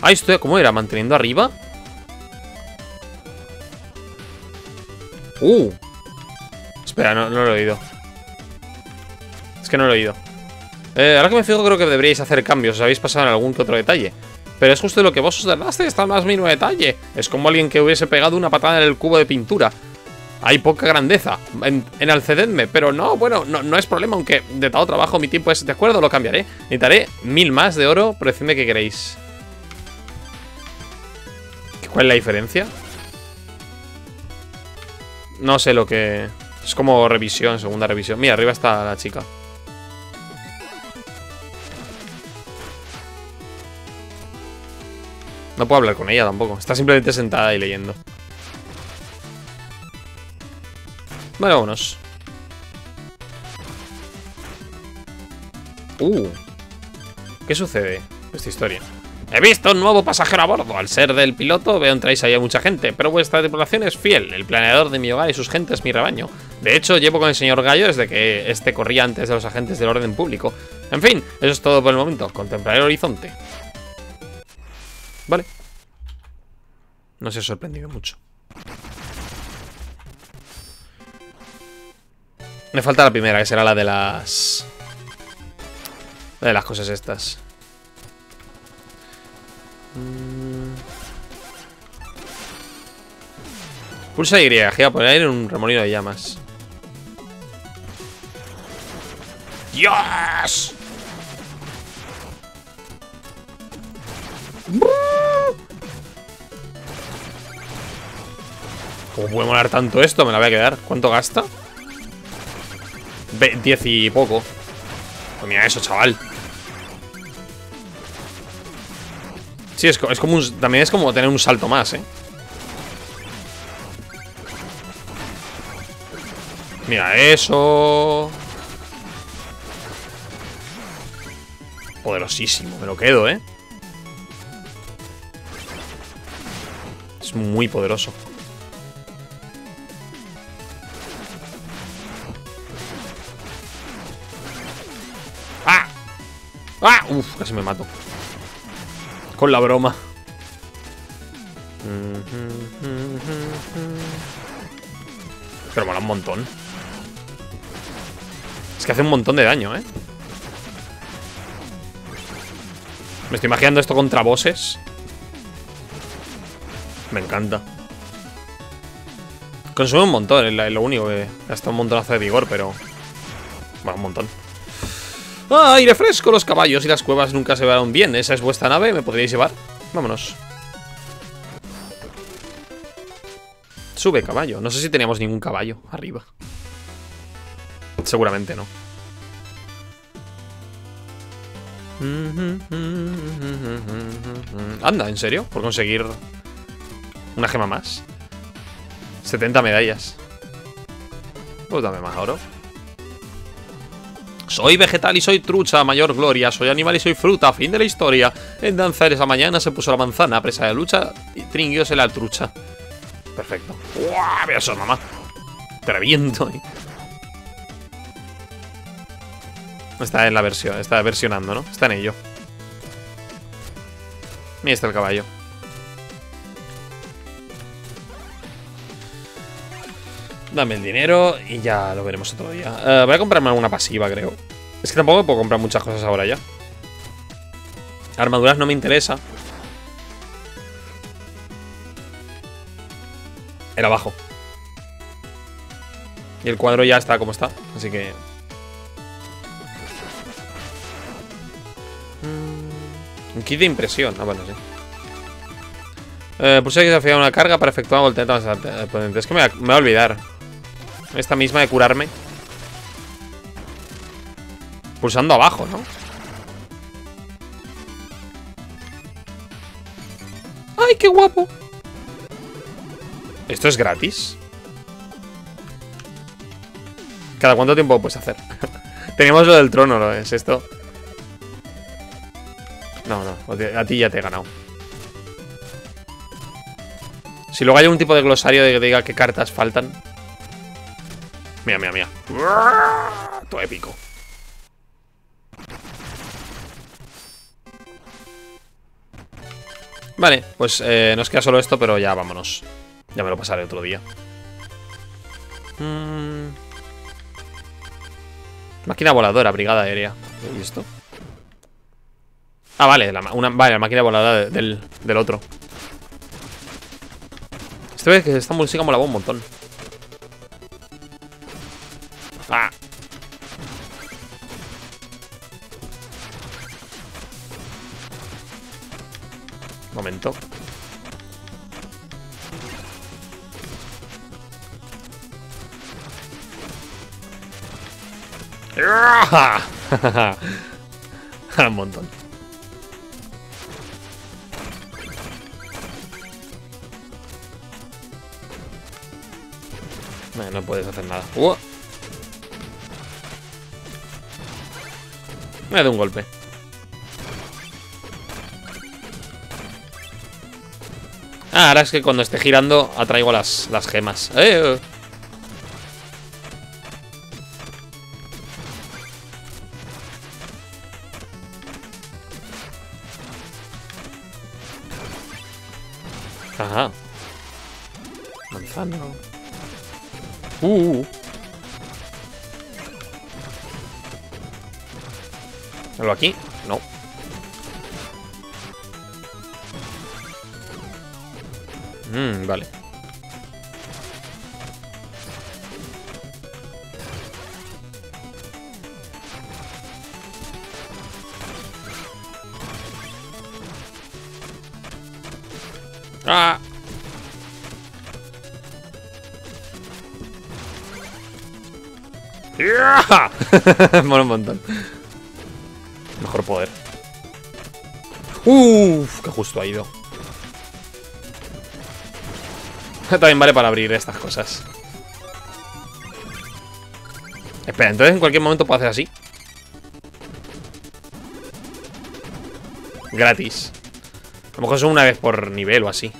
Ah, esto, ¿cómo era? ¿Manteniendo arriba? Uh. Espera, no, lo he oído. Es que no lo he oído. Eh, ahora que me fijo, creo que deberíais hacer cambios. Os habéis pasado en algún que otro detalle. Pero es justo lo que vos os dardaste, está más mínimo detalle. Es como alguien que hubiese pegado una patada en el cubo de pintura. Hay poca grandeza. En, en pero no, bueno, no, no, es problema, aunque de todo trabajo mi tiempo es de acuerdo, lo cambiaré. Necesitaré mil más de oro, pero decidme qué queréis. ¿Cuál es la diferencia? No sé lo que... Es como revisión, segunda revisión. Mira, arriba está la chica. No puedo hablar con ella tampoco. Está simplemente sentada y leyendo. Vámonos. Uh. ¿Qué sucede? Esta historia. He visto un nuevo pasajero a bordo. Al ser del piloto, veo entráis ahí a mucha gente. Pero vuestra tripulación es fiel. El planeador de mi hogar y sus gentes mi rebaño. De hecho, llevo con el señor Gallo desde que este corría antes de los agentes del orden público. En fin, eso es todo por el momento. Contemplaré el horizonte. Vale. No se ha sorprendido mucho. Me falta la primera, que será la de las... La de las cosas estas. Mm. Pulsa Y, gira por aire un remolino de llamas. ¡Dios! ¿Cómo puede molar tanto esto? Me la voy a quedar. ¿Cuánto gasta? 10 y poco. Pues mira eso, chaval. Sí, es, como un, También es como tener un salto más, ¿eh? Mira eso. Poderosísimo, me lo quedo, ¿eh? Es muy poderoso. Uf, casi me mato. Con la broma. Pero mola un montón. Es que hace un montón de daño, ¿eh? Me estoy imaginando esto contra bosses. Me encanta. Consume un montón, es lo único que gasta un montonazo de vigor, pero... Bueno, un montón. ¡Ah, aire fresco! Los caballos y las cuevas nunca se verán bien. ¿Esa es vuestra nave? ¿Me podríais llevar? Vámonos. Sube caballo. No sé si teníamos ningún caballo arriba. Seguramente no. Anda, ¿en serio? ¿Por conseguir una gema más? 70 medallas. Pues más oro. Soy vegetal y soy trucha, mayor gloria. Soy animal y soy fruta, fin de la historia. En danzar esa mañana se puso la manzana, presa de lucha y tringuióse la trucha. Perfecto. ¡Uah! Ve eso, mamá. Te reviento. Está en la versión, está versionando, ¿no? Está en ello. Mira está el caballo. Dame el dinero y ya lo veremos otro día. Eh, voy a comprarme alguna pasiva, creo. Es que tampoco puedo comprar muchas cosas ahora ya. Armaduras no me interesa. Era abajo. Y el cuadro ya está como está. Así que Un kit de impresión. Ah, bueno, sí. Eh, pulsa que desafiar una carga para efectuar una voltereta más Es que me, me voy a olvidar. Esta misma de curarme. Pulsando abajo, ¿no? ¡Ay, qué guapo! ¿Esto es gratis? ¿Cada cuánto tiempo puedes hacer? Tenemos lo del trono, ¿no es esto? No, no, a ti ya te he ganado Si luego hay un tipo de glosario de que diga qué cartas faltan Mira, mira, mira. Todo épico. Vale, pues eh, nos queda solo esto, pero ya vámonos. Ya me lo pasaré otro día. Mm. Máquina voladora, brigada aérea. ¿He visto? Ah, vale, la, una, vale, la máquina voladora del, del otro. Este vez que esta música molaba un montón. Un montón. No, no puedes hacer nada. Uh. Me dado un golpe. Ah, ahora es que cuando esté girando atraigo las, las gemas. ¡Eh! También vale para abrir estas cosas. Espera, entonces en cualquier momento puedo hacer así. Gratis. A lo mejor son una vez por nivel o así.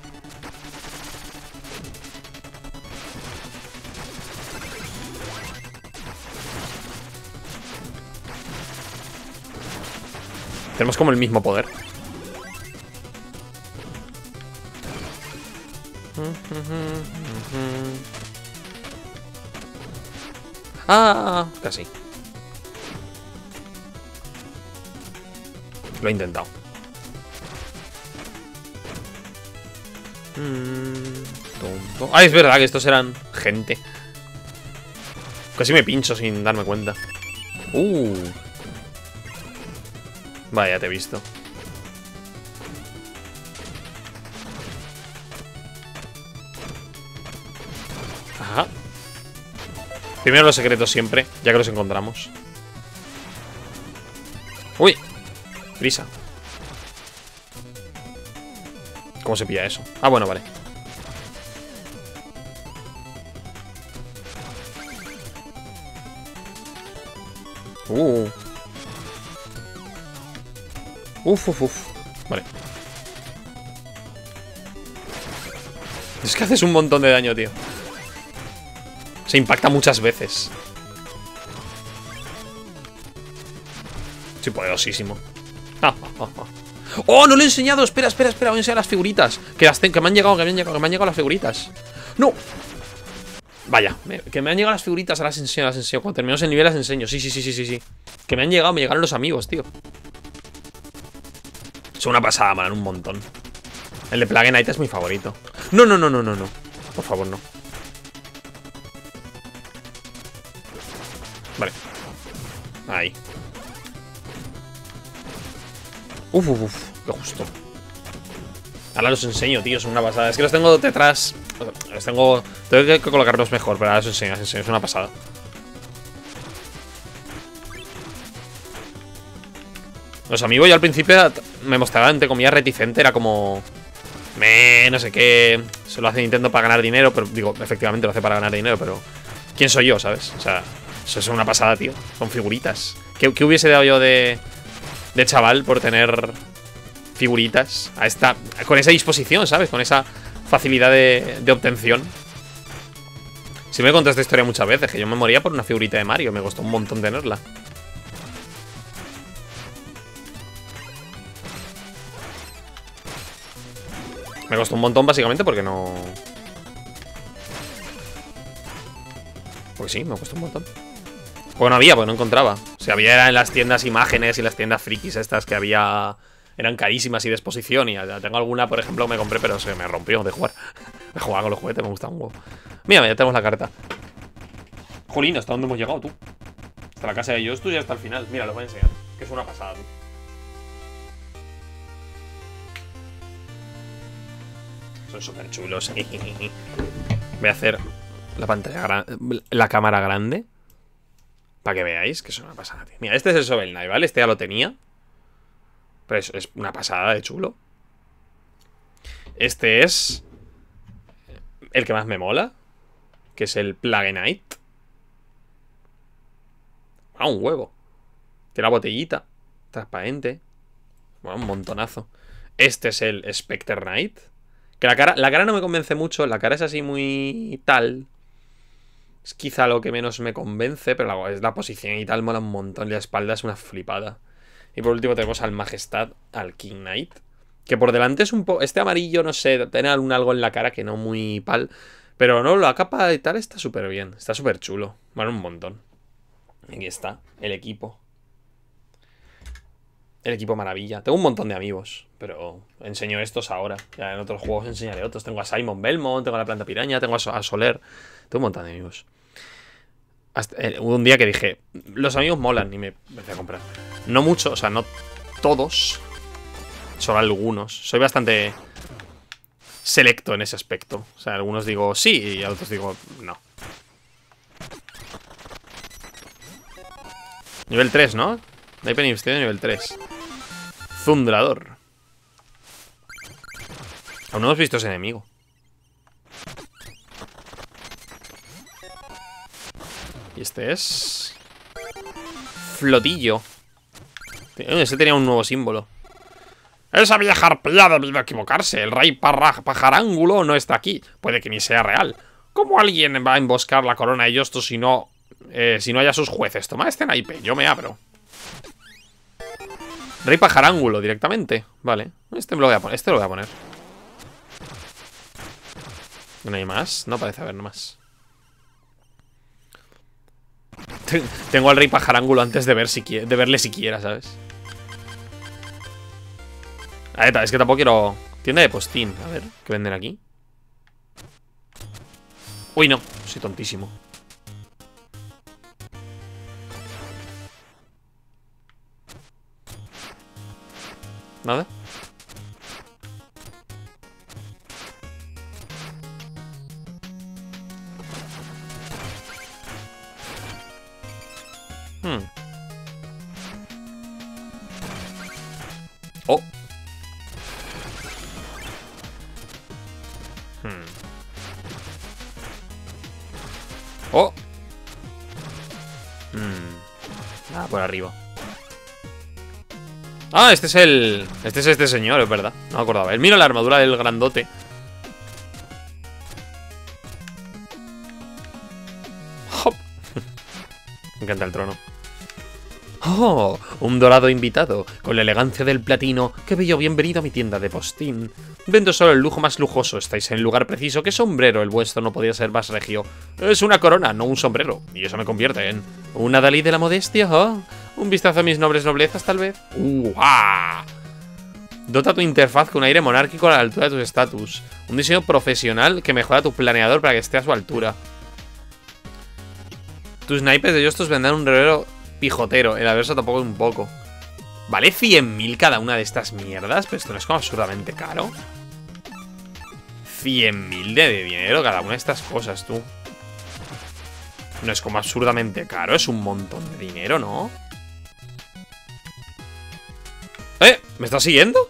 Tenemos como el mismo poder. Ah, casi. Lo he intentado. Mm, ah, es verdad que estos eran gente. Casi me pincho sin darme cuenta. Uh. Vaya, te he visto. Primero los secretos siempre, ya que los encontramos. Uy. Prisa. ¿Cómo se pilla eso? Ah, bueno, vale. Uh. Uf, uf, uf. Vale. Es que haces un montón de daño, tío. Se impacta muchas veces. Soy poderosísimo. ¡Oh, no lo he enseñado! Espera, espera, espera. Voy a enseñar las figuritas. Que, me han llegado, que me han llegado, que me han llegado las figuritas. ¡No! Vaya, que me han llegado las figuritas, las enseño, las enseño. Cuando terminemos el nivel las enseño. Sí, sí, sí, sí, sí, sí. Que me han llegado, me llegaron los amigos, tío. Es una pasada, man, un montón. El de Plague Knight es mi favorito. No, no, no, no, no, no. Por favor, no. Vale. Ahí. Uf, uf, uf. Qué justo. Ahora los enseño, tío. Es una pasada. Es que los tengo detrás. Los tengo. Tengo que colocarlos mejor, pero ahora los enseño, los enseño. Es una pasada. Los amigos yo al principio me mostraba, entre comillas, reticente. Era como... Me, no sé qué. Se lo hace Nintendo para ganar dinero, pero digo, efectivamente lo hace para ganar dinero, pero. ¿Quién soy yo, sabes? O sea, eso es una pasada, tío. Son figuritas. ¿Qué, qué hubiese dado yo de. de chaval por tener figuritas a esta. con esa disposición, ¿sabes? Con esa facilidad de, de obtención. Si me he contado esta historia muchas veces, que yo me moría por una figurita de Mario, me costó un montón tenerla. Me costó un montón básicamente porque no... Porque sí, me costó un montón. Porque no había, porque no encontraba. Si había era en las tiendas imágenes y las tiendas frikis estas que había... Eran carísimas y de exposición y ya tengo alguna, por ejemplo, que me compré, pero se me rompió de jugar. Me jugaba con los juguetes, me gusta un huevo. Mira, ya tenemos la carta. Jolín, ¿hasta dónde hemos llegado tú? Hasta la casa de Justus y hasta el final. Mira, lo voy a enseñar. Que es una pasada, tú. Son súper chulos. Voy a hacer la pantalla. La cámara grande. Para que veáis que es una pasada, tío. Mira, este es el Shovel Knight, ¿vale? Este ya lo tenía. Pero es, es una pasada de chulo. Este es. El que más me mola. Que es el Plague Knight. Ah, un huevo. Tiene la botellita. Transparente. Bueno, un montonazo. Este es el Spectre Knight. Que la cara, la cara no me convence mucho. La cara es así muy tal. Es quizá lo que menos me convence, pero la, es la posición y tal mola un montón. Y la espalda es una flipada. Y por último tenemos al Majestad, al King Knight. Que por delante es un poco... Este amarillo, no sé, tiene algún algo en la cara que no muy pal. Pero no, la capa de tal está súper bien. Está súper chulo. Bueno, un montón. Aquí está, el equipo. El equipo maravilla. Tengo un montón de amigos, pero enseño estos ahora. Ya en otros juegos enseñaré otros. Tengo a Simon Belmont, tengo a la planta piraña, tengo a Soler. Tengo un montón de amigos. Eh, hubo un día que dije, los amigos molan y me empecé a comprar. No mucho, o sea, no todos, solo algunos. Soy bastante selecto en ese aspecto. O sea, algunos digo sí y a otros digo no. Nivel 3, ¿no? Sniper investigación nivel 3. Zundrador. Aún no hemos visto ese enemigo. Este es... Flotillo. Ese tenía un nuevo símbolo. Esa vieja arpía ha debido equivocarse. El rey pajarángulo no está aquí. Puede que ni sea real. ¿Cómo alguien va a emboscar la corona de Justus si no, eh, si no haya sus jueces? Toma este naipe, yo me abro. Rey pajarángulo directamente. Vale. Este, lo voy a poner. este lo voy a poner. ¿No hay más? No parece haber más. Tengo al rey pajarángulo antes de, ver si de verle siquiera, ¿sabes? A ver, es que tampoco quiero... Tienda de postín. A ver, ¿qué venden aquí? Uy, no. Soy tontísimo. ¿Nada? Hmm. Oh. Hmm. Oh. Hmm. Ah, por arriba. Ah, este es el... Este es este señor, es verdad No me acordaba Él mira la armadura del grandote Encanta el trono ¡Oh! Un dorado invitado, con la elegancia del platino. ¡Qué bello bienvenido a mi tienda de postín! Vendo solo el lujo más lujoso, estáis en el lugar preciso. ¿Qué sombrero el vuestro no podía ser más regio? Es una corona, no un sombrero. Y eso me convierte en... ¿Una Dalí de la modestia? Oh, ¿Un vistazo a mis nobles noblezas, tal vez? ¡Uh! ¡Ah! Dota tu interfaz con aire monárquico a la altura de tus estatus. Un diseño profesional que mejora tu planeador para que esté a su altura. Tus naipes de Justus vendrán un reloj pijotero. El averso tampoco es un poco. ¿Vale 100.000 cada una de estas mierdas? Pero esto no es como absurdamente caro. 100.000 de dinero cada una de estas cosas, tú. No es como absurdamente caro, es un montón de dinero, ¿no? ¿Eh? ¿Me está siguiendo?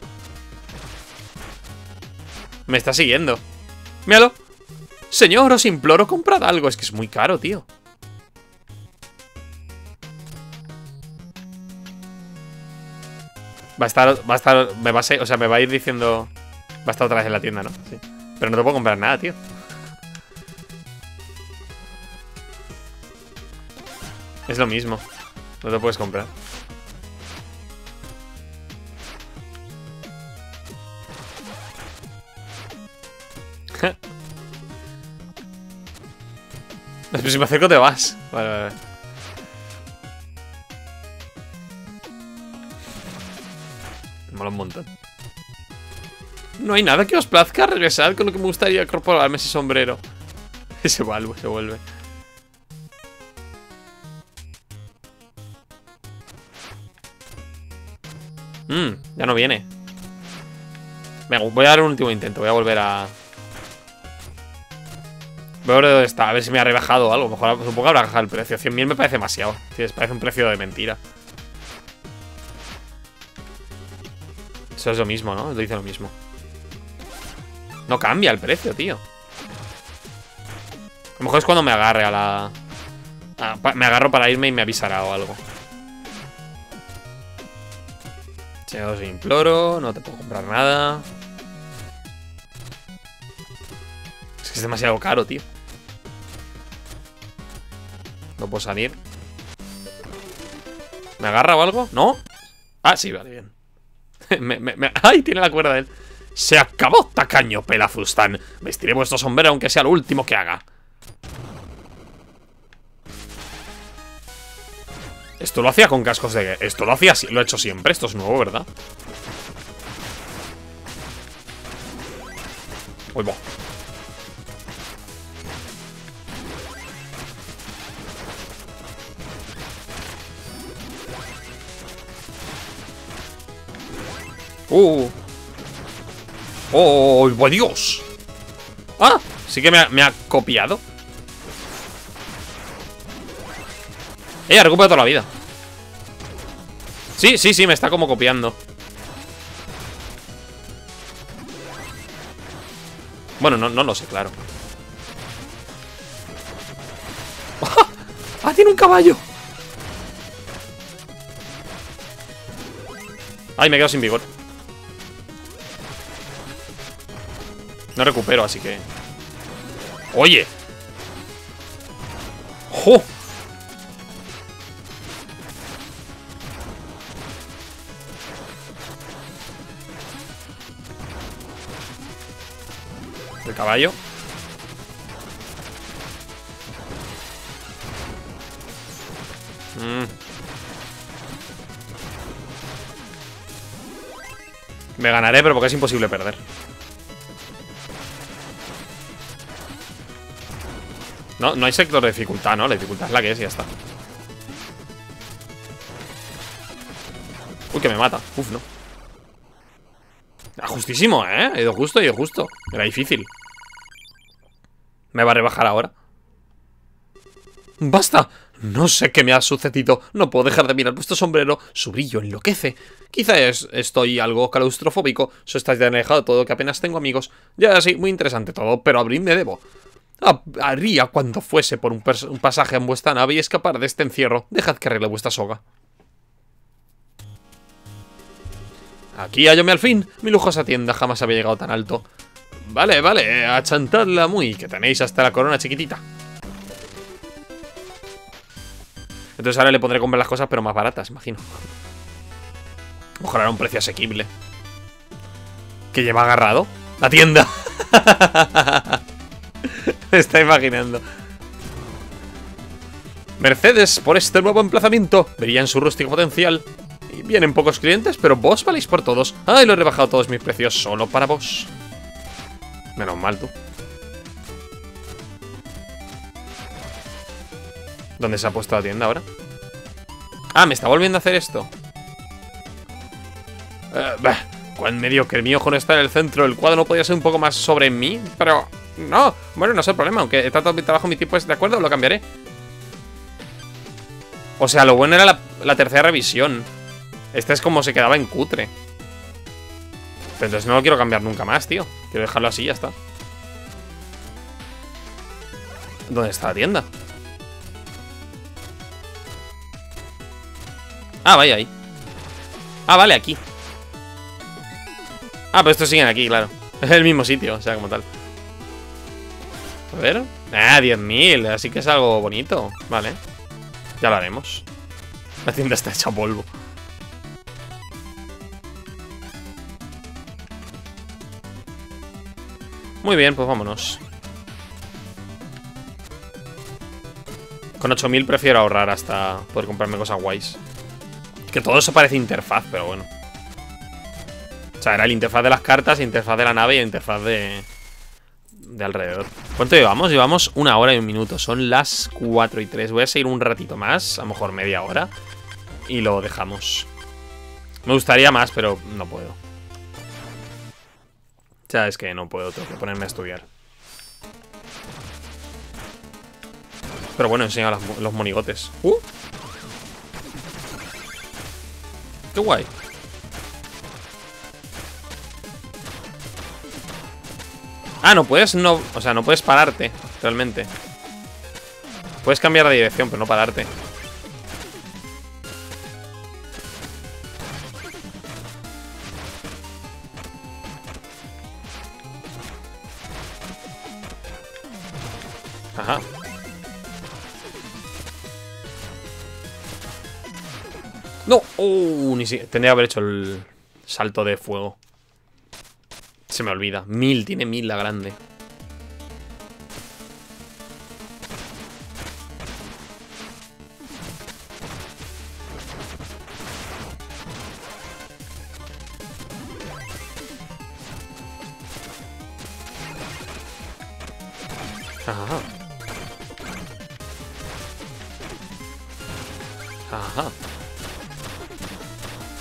Me está siguiendo. Míralo. Señor, os imploro, comprad algo. Es que es muy caro, tío. Va a estar, va a estar, me va a o sea, me va a ir diciendo... Va a estar otra vez en la tienda, ¿no? Sí. Pero no te puedo comprar nada, tío. Es lo mismo. No te puedes comprar. Si me acerco te vas. Vale, vale. Mola un montón. No hay nada que os plazca regresar con lo que me gustaría incorporarme ese sombrero. Se vuelve, se vuelve. Mmm, ya no viene. Venga, voy a dar un último intento. Voy a volver a... Voy a ver dónde está. A ver si me ha rebajado algo. Mejor supongo que habrá bajado el precio. 100.000 me parece demasiado. Sí, parece un precio de mentira. Eso es lo mismo, ¿no? Lo dice lo mismo. No cambia el precio, tío. A lo mejor es cuando me agarre a la... me agarro para irme y me avisará o algo. Si os imploro, no te puedo comprar nada. Es que es demasiado caro, tío. No puedo salir. ¿Me agarra o algo? ¿No? Ah, sí, vale, bien. me, ¡Ay! Tiene la cuerda de él. Se acabó, tacaño pelazustán. Vestiré vuestro sombrero aunque sea lo último que haga. Esto lo hacía con cascos de... Esto lo hacía... Lo he hecho siempre. Esto es nuevo, ¿verdad? Uy. Uh. ¡Oh, oh, Dios! ¡Ah! Sí que me ha, me ha copiado. Eh, ha recuperado toda la vida. Sí, sí, sí, me está como copiando. Bueno, no, no lo sé, claro. ¡Ah! ¡Tiene un caballo! Ay, me quedo sin vigor. No recupero, así que... ¡Oye! El caballo. Mm. Me ganaré, pero porque es imposible perder. No, no hay sector de dificultad, ¿no? La dificultad es la que es y ya está. Uy, que me mata. Uf, no. Ah, justísimo, ¿eh? He ido justo, he ido justo. Era difícil. ¿Me va a rebajar ahora? ¡Basta! No sé qué me ha sucedido. No puedo dejar de mirar vuestro sombrero. Su brillo enloquece. Quizá es- estoy algo claustrofóbico. So estáis tan alejado todo que apenas tengo amigos. Ya sí, muy interesante todo, pero abrirme debo. Ah, Haría cuando fuese por un, pasaje en vuestra nave y escapar de este encierro. Dejad que arregle vuestra soga. Aquí hallome al fin. Mi lujosa tienda jamás había llegado tan alto. Vale, vale, achantadla muy, que tenéis hasta la corona chiquitita. Entonces ahora le pondré a comprar las cosas, pero más baratas, imagino. Ojalá un precio asequible. ¿Que lleva agarrado? ¡La tienda! Me está imaginando. Mercedes, por este nuevo emplazamiento, verían su rústico potencial. Y vienen pocos clientes, pero vos valéis por todos. Ay, lo he rebajado todos mis precios solo para vos. Menos mal, tú. ¿Dónde se ha puesto la tienda ahora? Ah, me está volviendo a hacer esto. Eh, bah, cuán medio que mi ojo no está en el centro. El cuadro no podía ser un poco más sobre mí, pero... No, bueno, no es el problema. Aunque he tratado mi trabajo, mi tipo es de acuerdo, lo cambiaré. O sea, lo bueno era la, tercera revisión. Esta es como se quedaba en cutre. Pero entonces no lo quiero cambiar nunca más, tío. Quiero dejarlo así y ya está. ¿Dónde está la tienda? Ah, vaya ahí. Ah, vale, aquí. Ah, pero estos siguen aquí, claro. Es el mismo sitio, o sea, como tal. A ver. Ah, 10.000. Así que es algo bonito. Vale. Ya lo haremos. La tienda está hecha polvo. Muy bien, pues vámonos. Con 8.000 prefiero ahorrar hasta poder comprarme cosas guays. Que todo eso parece interfaz, pero bueno. O sea, era el interfaz de las cartas, interfaz de la nave y interfaz de... De alrededor. ¿Cuánto llevamos? Llevamos una hora y un minuto. Son las 4 y 3. Voy a seguir un ratito más, a lo mejor media hora. Y lo dejamos. Me gustaría más, pero no puedo. Sea, es que no puedo, tengo que ponerme a estudiar. Pero bueno, enseña los monigotes. ¡Uh! ¡Qué guay! Ah, no puedes no... O sea, no puedes pararte, realmente. Puedes cambiar de dirección, pero no pararte. Ajá. No, uh, ni si... Tendría que haber hecho el salto de fuego. Se me olvida. Mil, tiene mil la grande.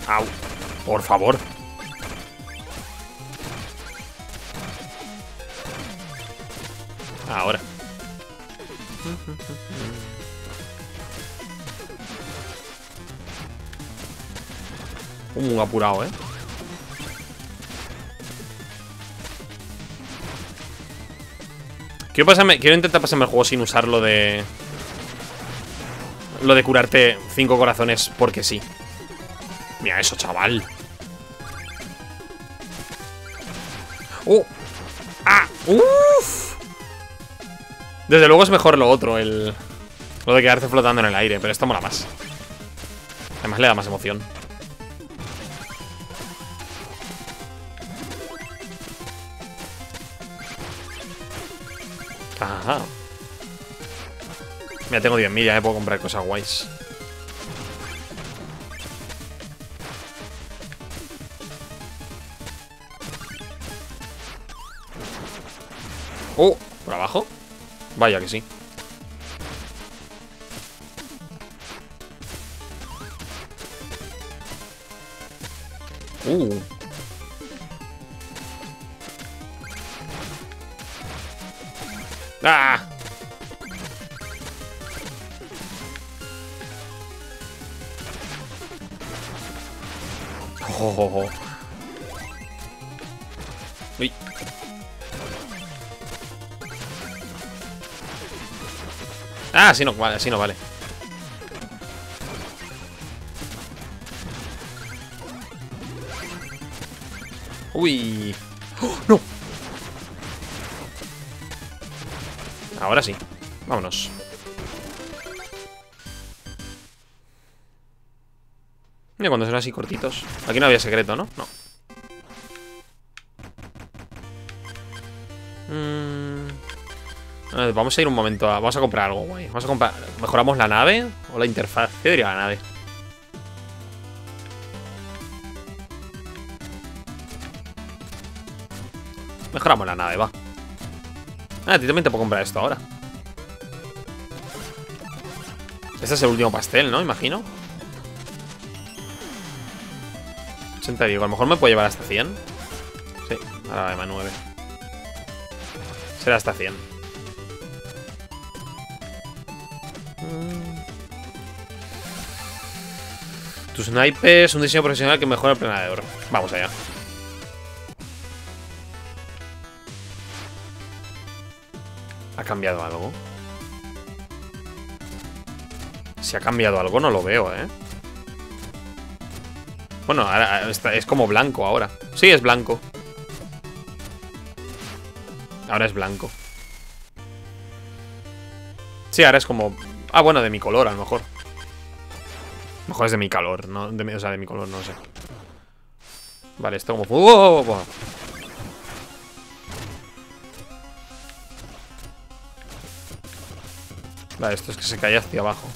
Au. Por favor. Ahora. Un apurado, ¿eh? Quiero, pasarme, quiero intentar pasarme el juego sin usar lo de... Lo de curarte cinco corazones porque sí. Mira eso, chaval. ¡Oh! ¡Ah! ¡Uf! Desde luego es mejor lo otro, el... Lo de quedarse flotando en el aire, pero esto mola más. Además le da más emoción. Ajá. Mira, tengo 10.000, ya me puedo comprar cosas guays. Oh, ¿por abajo? Vaya que sí. Ah, así no vale, así no vale. Uy. ¡Oh, ¡No! Ahora sí. Vámonos. Mira cuando son así cortitos. Aquí no había secreto, ¿no? No. Vamos a ir un momento a... Vamos a comprar algo, guay. Vamos a comprar... ¿Mejoramos la nave? ¿O la interfaz? ¿Qué diría la nave? Mejoramos la nave, va. Ah, a ti también te puedo comprar esto ahora. Este es el último pastel, ¿no? Imagino. 80 digo, a lo mejor me puedo llevar hasta 100. Sí, ahora va 9. Será hasta 100. tus naipes, un diseño profesional que mejora el planeador. Vamos allá. ¿Ha cambiado algo? Si ha cambiado algo no lo veo, ¿eh? Bueno, ahora ah, es como blanco ahora. Sí, es blanco. Ahora es blanco. Sí, ahora es como... Ah, bueno, de mi color a lo mejor. Mejor es de mi calor, ¿no? o sea, de mi color, no sé. Vale, esto como... ¡Oh! Vale, esto es que se cae hacia abajo.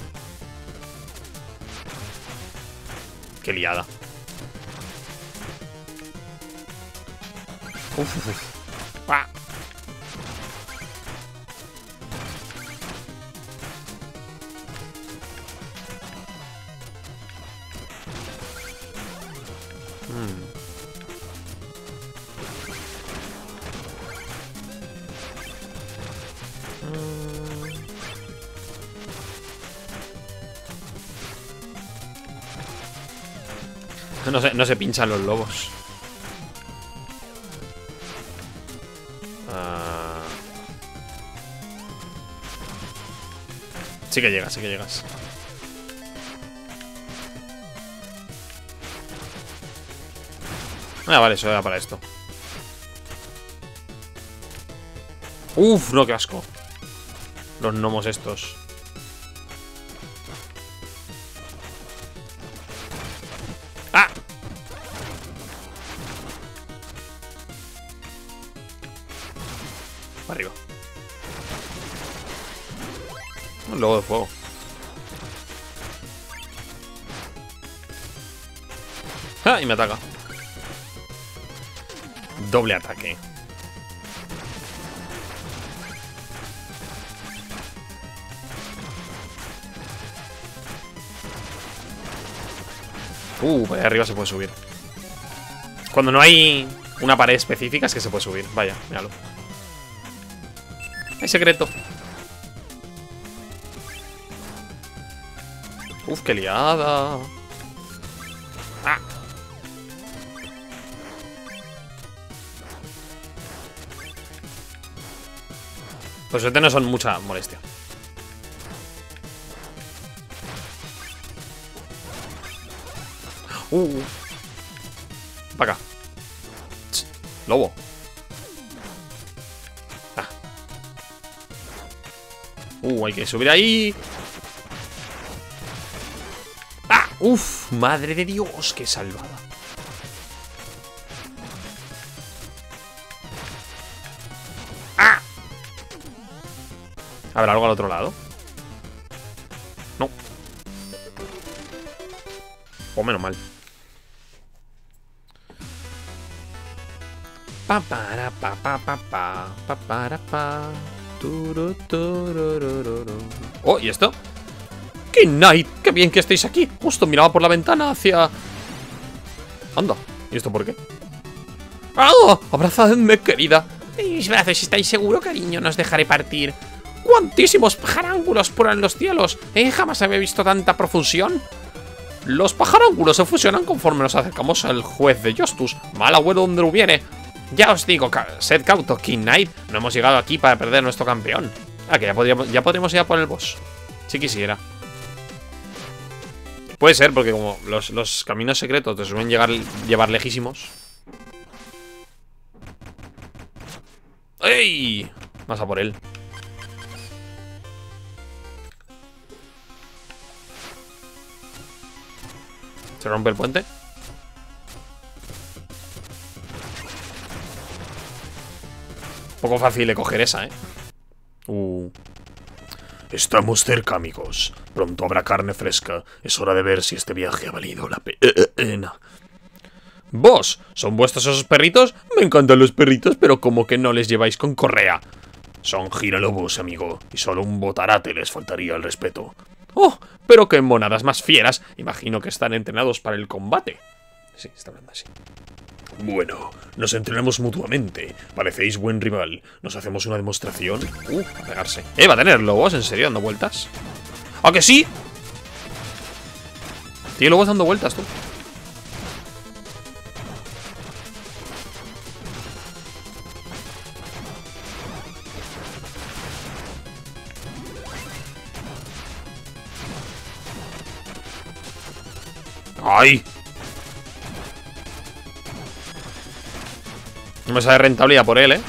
Qué liada. Uf, uf, uf. No se, no se pinchan los lobos. Ah. Sí que llegas, sí que llegas. Ah, vale, eso era para esto. Uf, no, qué asco. Los gnomos estos. Doble ataque. Uh, ahí arriba se puede subir. Cuando no hay una pared específica es que se puede subir. Vaya, míralo. Hay secreto. Uf, qué liada. Pues suerte no son mucha molestia. Uh. uh. Para acá. Lobo. Ah. Uh, hay que subir ahí. Uf, madre de Dios, qué salvada. ¿Habrá algo al otro lado? No. O menos mal. Pa para pa pa pa pa pa para pa. Oh, ¿y esto? ¡Qué Knight! ¡Qué bien que estéis aquí! Justo miraba por la ventana hacia... Anda, ¿y esto por qué? ¡Ah! ¡Abrazadme, querida! mis brazos, ¿estáis seguro, cariño? Nos dejaré partir. ¿Cuántísimos pajarángulos en los cielos? ¿Eh? ¿Jamás había visto tanta profusión? Los pajarángulos se fusionan conforme nos acercamos al juez de Justus. Mal agüero donde lo viene. Ya os digo, sed cauto, King Knight. No hemos llegado aquí para perder nuestro campeón. Ah, que ya, podríamos, ya podremos ir a por el boss. Si quisiera. Puede ser, porque como los, caminos secretos te suelen llegar, llevar lejísimos. ¡Ey! Vas a por él. ¿Se rompe el puente? poco fácil de coger esa, ¿eh? Uh... Estamos cerca, amigos. Pronto habrá carne fresca. Es hora de ver si este viaje ha valido la pena. ¿Vos? ¿Son vuestros esos perritos? Me encantan los perritos, pero como que no les lleváis con correa. Son giralobos, amigo, y solo un botarate les faltaría el respeto. ¡Oh! Pero qué monadas más fieras. Imagino que están entrenados para el combate. Sí, está hablando así. Bueno, nos entrenamos mutuamente. Parecéis buen rival. ¿Nos hacemos una demostración? Uh, a pegarse. ¿Eh? ¿Va a tener lobos? ¿En serio? ¿Dando vueltas? ¿A que sí? Tiene lobos dando vueltas, tú. ¡Ay! No me sale rentabilidad por él, ¿eh?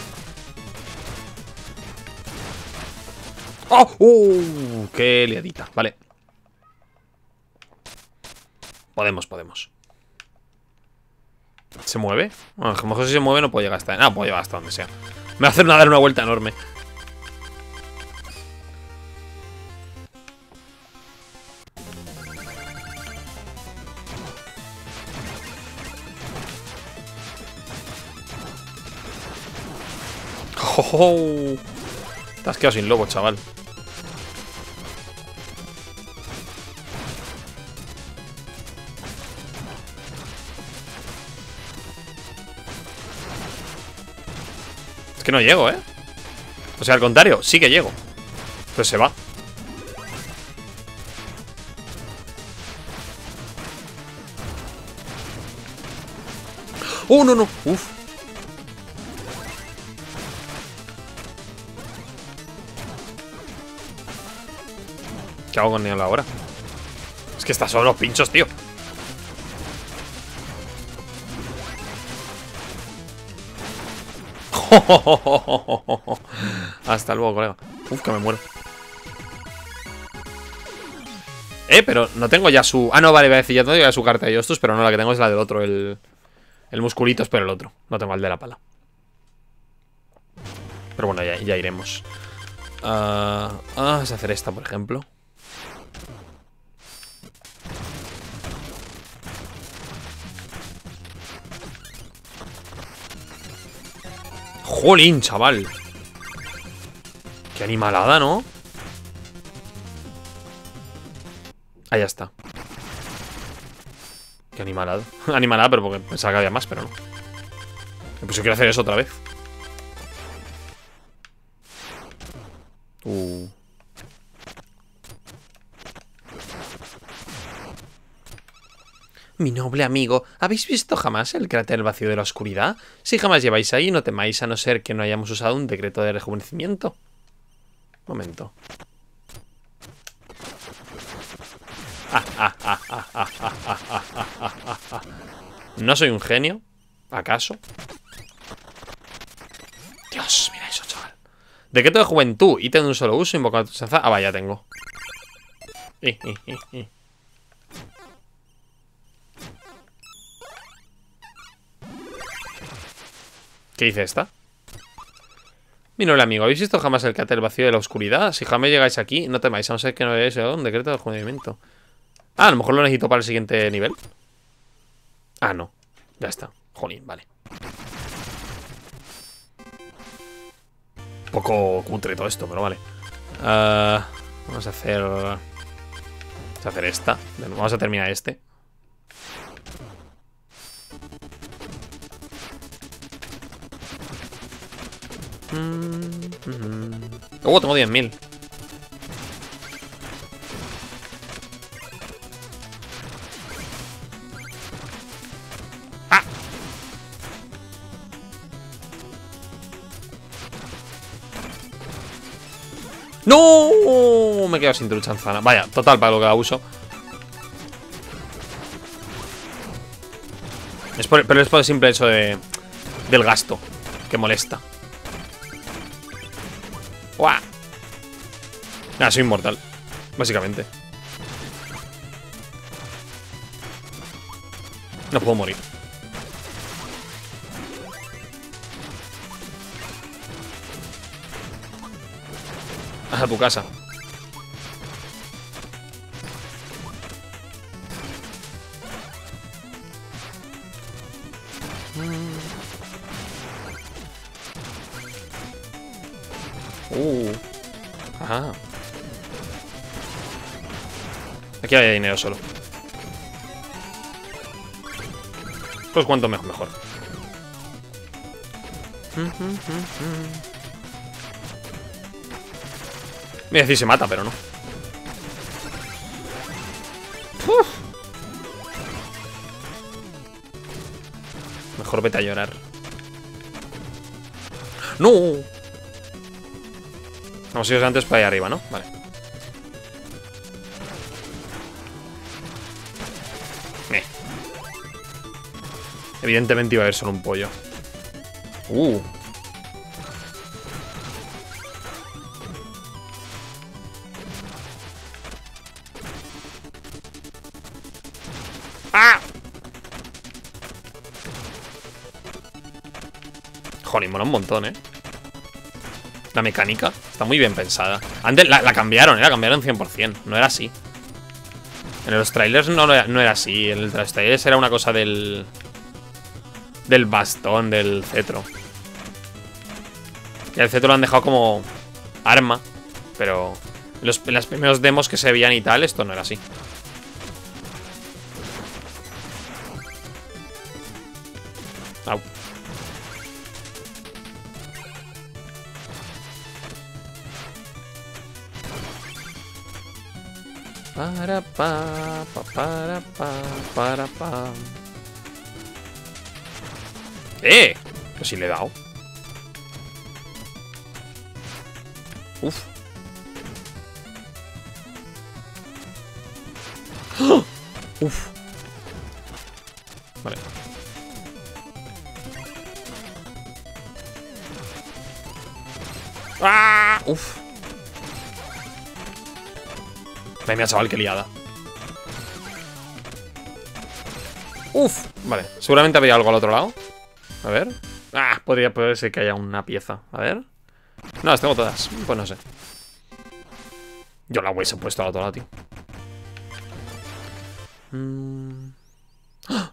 ¡Oh! ¡Uh! ¡Qué liadita! Vale. Podemos, podemos. ¿Se mueve? Bueno, a lo mejor si se mueve no puedo llegar hasta... Ah, puedo llegar hasta donde sea. Me va a hacer una, dar una vuelta enorme. ¡Oh! Te has quedado sin lobo, chaval. Es que no llego, ¿eh? O sea, al contrario, sí que llego. Pues se va. ¡Oh, no, no! ¡Uf! ¿Qué hago con él ahora? Es que está solo los pinchos, tío. Hasta luego, colega. Uf, que me muero. Eh, pero no tengo ya su... Ah, no, vale, voy a decir, ya tengo ya su carta de Justus, pero no, la que tengo es la del otro, el... El musculito es pero el otro. No tengo el de la pala. Pero bueno, ya, ya iremos. Ah, vamos a hacer esta, por ejemplo. Jolín, chaval. Qué animalada, ¿no? Ahí está. Qué animalada. animalada, pero porque pensaba que había más, pero no. Pues yo quiero hacer eso otra vez. Uh. Mi noble amigo, ¿habéis visto jamás el cráter vacío de la oscuridad? Si jamás lleváis ahí, no temáis a no ser que no hayamos usado un decreto de rejuvenecimiento. Momento. ¿No soy un genio? ¿Acaso? Dios, mira eso, chaval. Decreto de juventud, ítem de un solo uso, invocar tu Ah, vaya, tengo. ¿Qué dice esta? Mi noble amigo, ¿habéis visto jamás el cáter vacío de la oscuridad? Si jamás llegáis aquí, no temáis, a no ser que no veáis un decreto de juvenimiento. Ah, a lo mejor lo necesito para el siguiente nivel. Ah, no. Ya está. Jolín, vale. Un poco cutre todo esto, pero vale. Ah, vamos a hacer... Vamos a hacer esta. Vamos a terminar este. Oh, tengo 10.000. ¡Ah! ¡No! Me he quedado sin truchanzana. Vaya, total, para lo que la uso. Pero es por el simple hecho de, del gasto, que molesta. ¡Guau! Ah, soy inmortal. Básicamente. No puedo morir. A tu casa. Uh. Ajá. Aquí hay dinero solo. Pues cuanto mejor, mejor. Voy a decir se mata, pero no. Mejor vete a llorar. ¡No! A ir antes para allá arriba, ¿no? Vale. Eh. Evidentemente iba a haber solo un pollo. Uh. ¡Ah! Joder, mola un montón, ¿eh? La mecánica está muy bien pensada. Antes la, cambiaron, ¿eh? La cambiaron 100%. No era así. En los trailers no, no era así. En los trailers era una cosa del... Del bastón, del cetro. Y el cetro lo han dejado como arma. Pero los, en los primeros demos que se veían y tal, esto no era así. Que si le he dado. Uf. ¡Oh! Uf. Vale. ¡Ah! Uf. Venga, chaval, qué liada. Uf. Vale, seguramente había algo al otro lado. A ver. Ah, podría, poder ser que haya una pieza. A ver. No, las tengo todas. Pues no sé. Yo la hubiese puesto al otro lado, tío. Mm.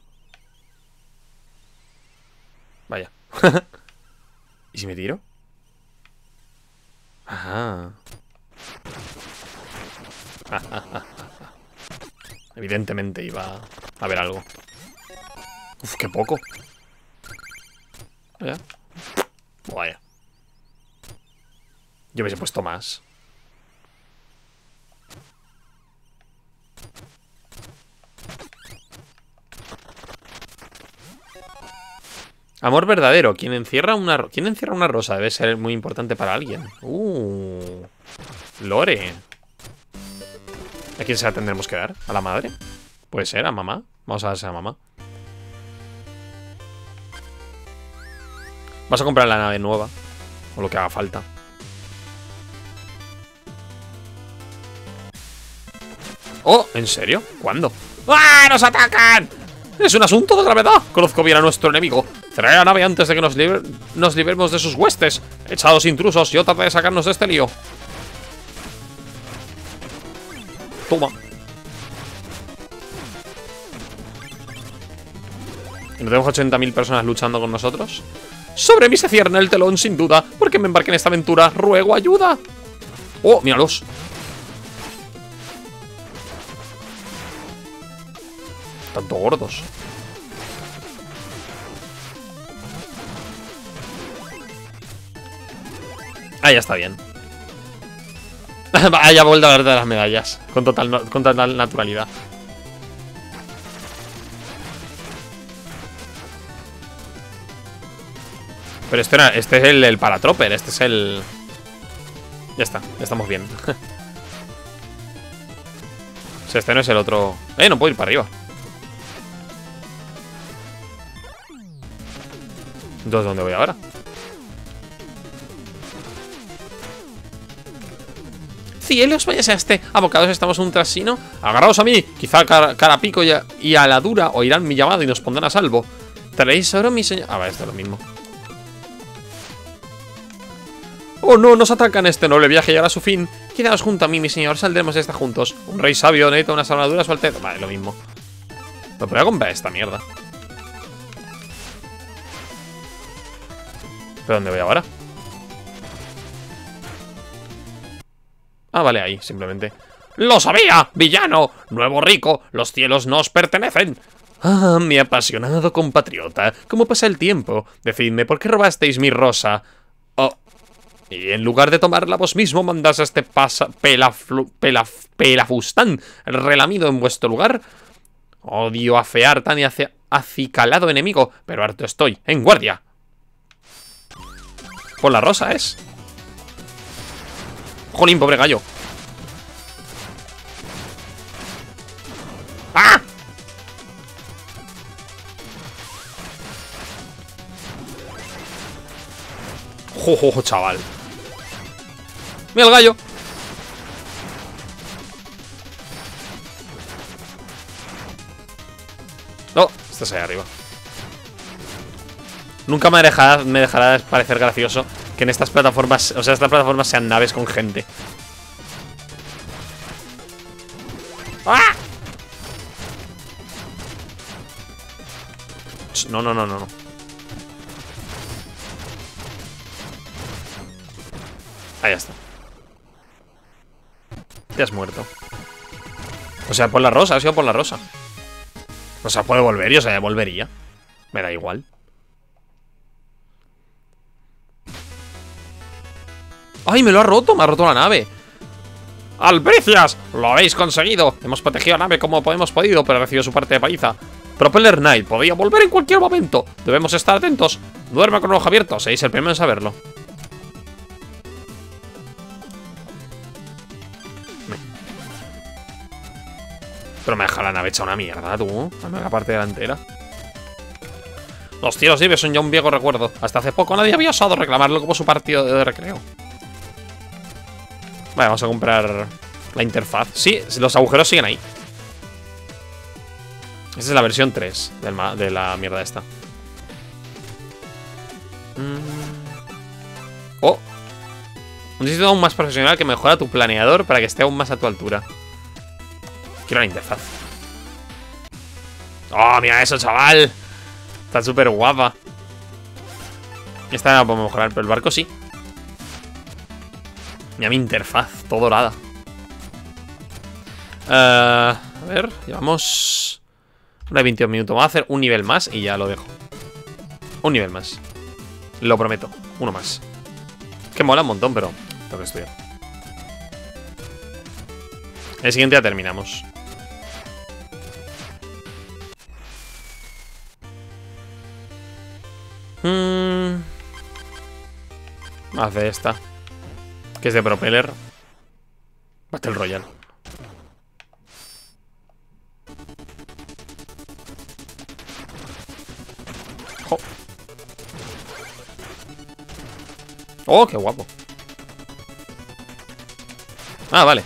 Vaya. ¿Y si me tiro? Ajá. Evidentemente iba a haber algo. Uf, qué poco. Vaya. Vaya. Yo hubiese puesto más. Amor verdadero. Quien encierra una, ¿Quién encierra una rosa? Debe ser muy importante para alguien. Uh. Lore. ¿A quién se la tendremos que dar? ¿A la madre? Puede ser, a mamá. Vamos a darse a mamá. Vas a comprar la nave nueva. O lo que haga falta. ¡Oh! ¿En serio? ¿Cuándo? ¡Ah! ¡Nos atacan! Es un asunto de gravedad. Conozco bien a nuestro enemigo. Trae la nave antes de que nos, nos libremos de sus huestes. Echados intrusos, yo trataré de sacarnos de este lío. Toma. ¿No tenemos 80.000 personas luchando con nosotros? Sobre mí se cierra el telón, sin duda. Porque me embarqué en esta aventura. Ruego ayuda. Oh, míralos. Tanto gordos. Ah, ya está bien. Haya vuelto a ver de las medallas. Con total, con total naturalidad. Pero este, era, este es el, el paratropper. Este es el... Ya está, estamos bien. o este no es el otro... Eh, no puedo ir para arriba. Entonces, ¿dónde voy ahora? Cielos, vaya sea este abocados estamos en un trasino Agarraos a mí, quizá cara, cara pico y a, la dura Oirán mi llamado y nos pondrán a salvo ¿Traéis oro, mi señor? Ah, vale, esto es lo mismo Oh no, nos atacan este noble viaje llegará a su fin Quedaos junto a mí, mi señor, saldremos de esta juntos Un rey sabio necesita unas armaduras o Vale, lo mismo Me voy a comprar esta mierda ¿Pero dónde voy ahora? Ah, vale, ahí, simplemente. ¡Lo sabía! ¡Villano! ¡Nuevo rico! ¡Los cielos nos pertenecen! Ah, mi apasionado compatriota. ¿Cómo pasa el tiempo? Decidme, ¿por qué robasteis mi rosa? Oh. Y en lugar de tomarla vos mismo, mandas a este pasa, pelafustán relamido en vuestro lugar. Odio afear tan y acicalado enemigo, pero harto estoy. ¡En guardia! Por la rosa es. Jolín, pobre gallo. ¡Ah! Jojo, chaval. Mira el gallo. No, estás ahí arriba. Nunca me dejará, me dejará parecer gracioso que en estas plataformas, o sea, estas plataformas sean naves con gente. ¡Ah! No, no, no, no, no. Ahí está. Te has muerto. O sea, por la rosa, ha sido por la rosa. O sea, puede volver y o sea, volvería. Me da igual. ¡Ay, me lo ha roto! Me ha roto la nave. ¡Albricias! ¡Lo habéis conseguido! Hemos protegido la nave como hemos podido, pero ha recibido su parte de paliza. Propeller Knight, podría volver en cualquier momento. Debemos estar atentos. Duerme con el ojo abierto, seis el primero en saberlo. Pero me deja la nave hecha una mierda, tú. Dame la parte delantera. Los cielos libres son ya un viejo recuerdo. Hasta hace poco nadie había osado reclamarlo como su partido de recreo. Vale, vamos a comprar la interfaz. Sí, los agujeros siguen ahí. Esta es la versión 3 de la mierda esta. Mm. Oh. Un sistema aún más profesional que mejora tu planeador para que esté aún más a tu altura. Quiero la interfaz. ¡Oh, mira eso, chaval! Está súper guapa. Esta no la podemos mejorar, pero el barco sí. Mira mi interfaz, todo dorada. Uh, a ver, llevamos... Una de 22 minutos. Vamos a hacer un nivel más y ya lo dejo. Un nivel más. Lo prometo. Uno más. Que mola un montón, pero tengo que estudiar. El siguiente ya terminamos. Más de esta. Que es de propeller. Battle Royale. Oh. oh, qué guapo. Ah, vale.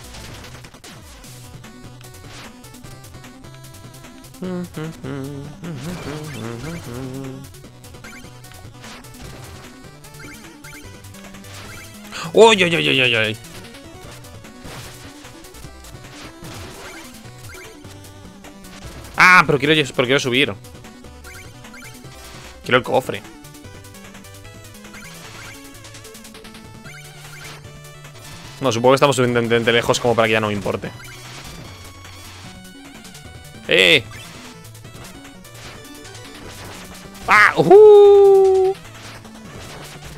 ¡Uy, uy, uy, uy, uy! Ah, pero quiero, pero quiero subir. Quiero el cofre. No, supongo que estamos suficientemente lejos como para que ya no me importe. ¡Eh! ¡Ah! ¡Uh!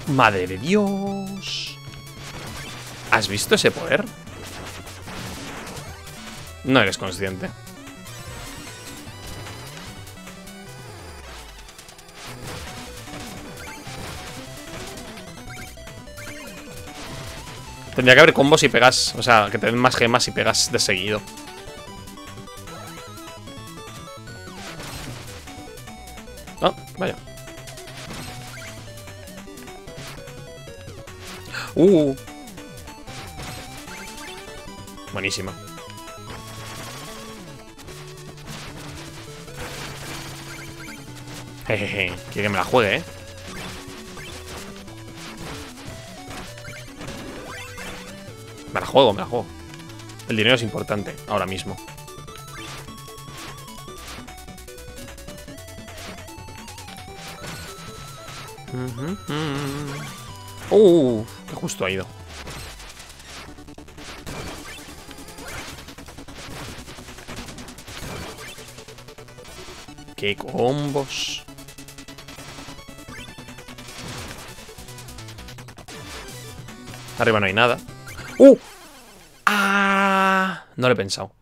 ¡Madre de Dios! ¿Has visto ese poder? No eres consciente. Tendría que haber combos y pegas. O sea, que te den más gemas y pegas de seguido. Ah, vaya. Uh. Buenísima. Jejeje. Quiere que me la juegue, ¿eh? Me la juego, me la juego. El dinero es importante, ahora mismo. Uh, qué justo ha ido. Qué combos. Arriba no hay nada. ¡Uh! ¡Ah! No lo he pensado.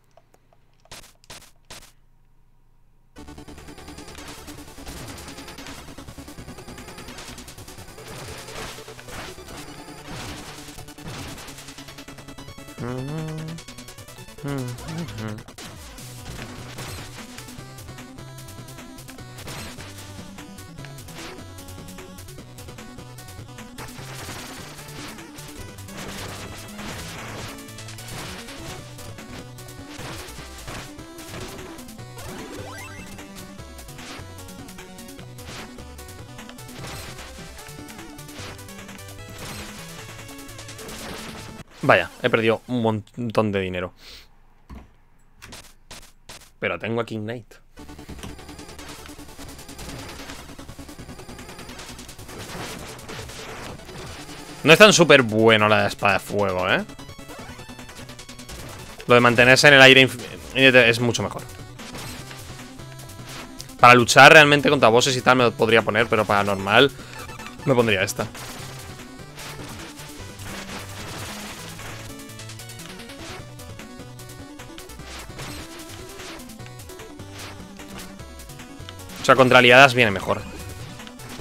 Vaya, he perdido un montón de dinero. Pero tengo a King Knight. No es tan súper bueno la espada de fuego, ¿eh? Lo de mantenerse en el aire es mucho mejor. Para luchar realmente contra bosses y tal me lo podría poner, pero para normal me pondría esta. Sea, contra aliadas viene mejor.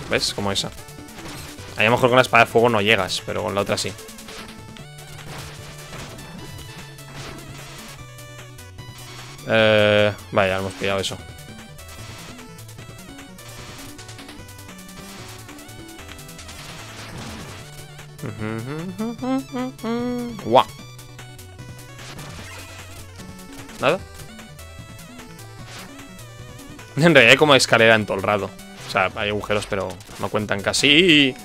¿Ves? Como esa. A lo mejor con la espada de fuego no llegas, pero con la otra sí. Eh, vaya, hemos pillado eso. En realidad hay como escalera en todo el rato. O sea, hay agujeros, pero no cuentan casi.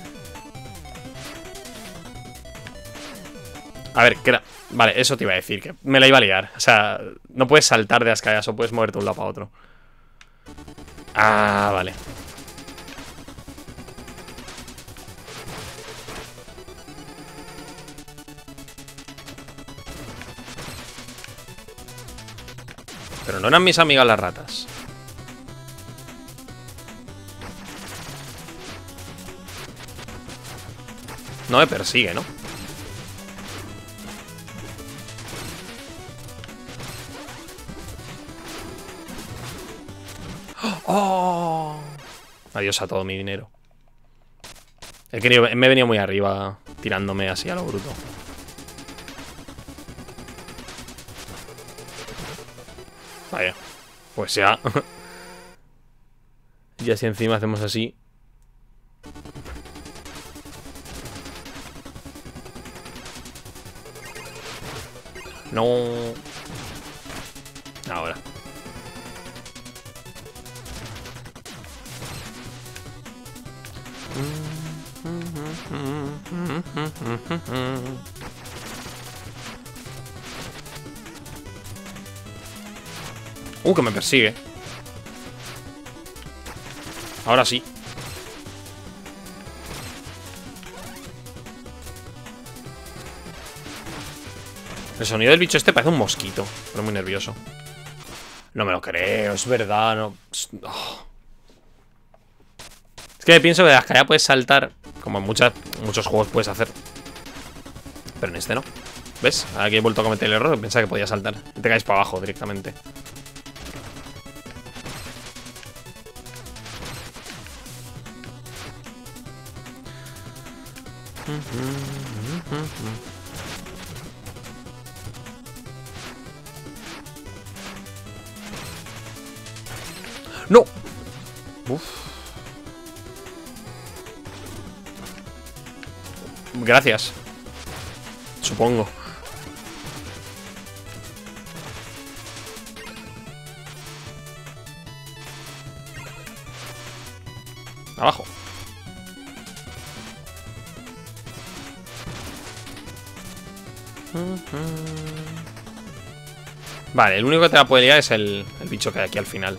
A ver, ¿qué era? Vale, eso te iba a decir, que me la iba a liar. O sea, no puedes saltar de las escaleras o puedes moverte de un lado para otro. Ah, vale. Pero no eran mis amigas las ratas. No me persigue, ¿no? ¡Oh! Adiós a todo mi dinero. He querido, me he venido muy arriba tirándome así a lo bruto. Vaya. Pues ya. y así encima hacemos así. No. Ahora. Uh, que me persigue. Ahora sí. El sonido del bicho este parece un mosquito. Pero muy nervioso. No me lo creo, es verdad. No. Oh. Es que pienso que de las puedes saltar. Como en muchos juegos puedes hacer. Pero en este no. ¿Ves? Aquí he vuelto a cometer el error. Pensaba que podía saltar. te caes para abajo directamente. ¡No! Gracias. Supongo. Abajo. Vale, el único que te la puede liar es el, el bicho que hay aquí al final.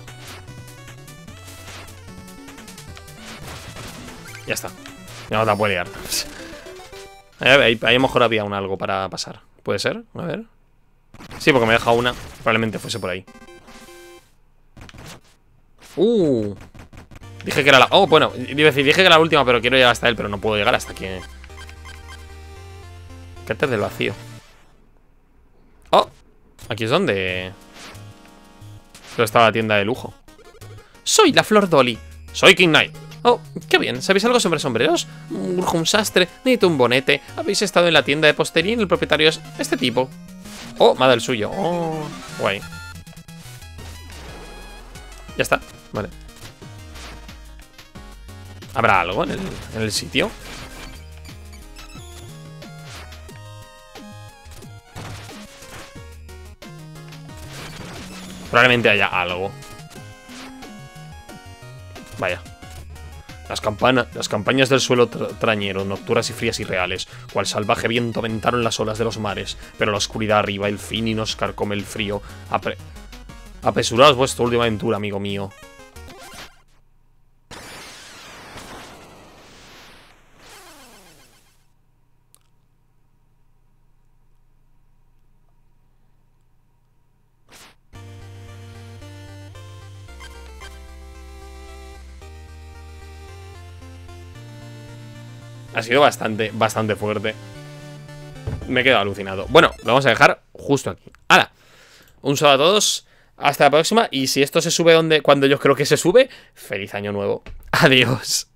Ya está. Ya no te puede liar. Ahí, a lo mejor había un algo para pasar. ¿Puede ser? A ver. Sí, porque me he dejado una. Probablemente fuese por ahí. Uh. Dije que era la... Oh, bueno. Dije que era la última, pero quiero llegar hasta él, pero no puedo llegar hasta que... Cáter del vacío. Oh. Aquí es donde... Pero estaba la tienda de lujo. Soy la Flor Dolly. Soy King Knight. Oh, qué bien. ¿Sabéis algo sobre sombreros? Un sastre, necesito un bonete. Habéis estado en la tienda de postería y el propietario es este tipo. Oh, me el suyo. Oh, guay. Ya está, vale. ¿Habrá algo en el, en el sitio? Probablemente haya algo. Vaya. Las, campana, las campañas del suelo trañero, nocturnas y frías y reales, cual salvaje viento aventaron las olas de los mares, pero la oscuridad arriba, el fin y nos carcome el frío. Apre Apresuraos vuestra última aventura, amigo mío. Ha sido bastante, bastante fuerte. Me he quedado alucinado. Bueno, lo vamos a dejar justo aquí. ¡Hala! Un saludo a todos. Hasta la próxima. Y si esto se sube donde, cuando yo creo que se sube, feliz año nuevo. Adiós.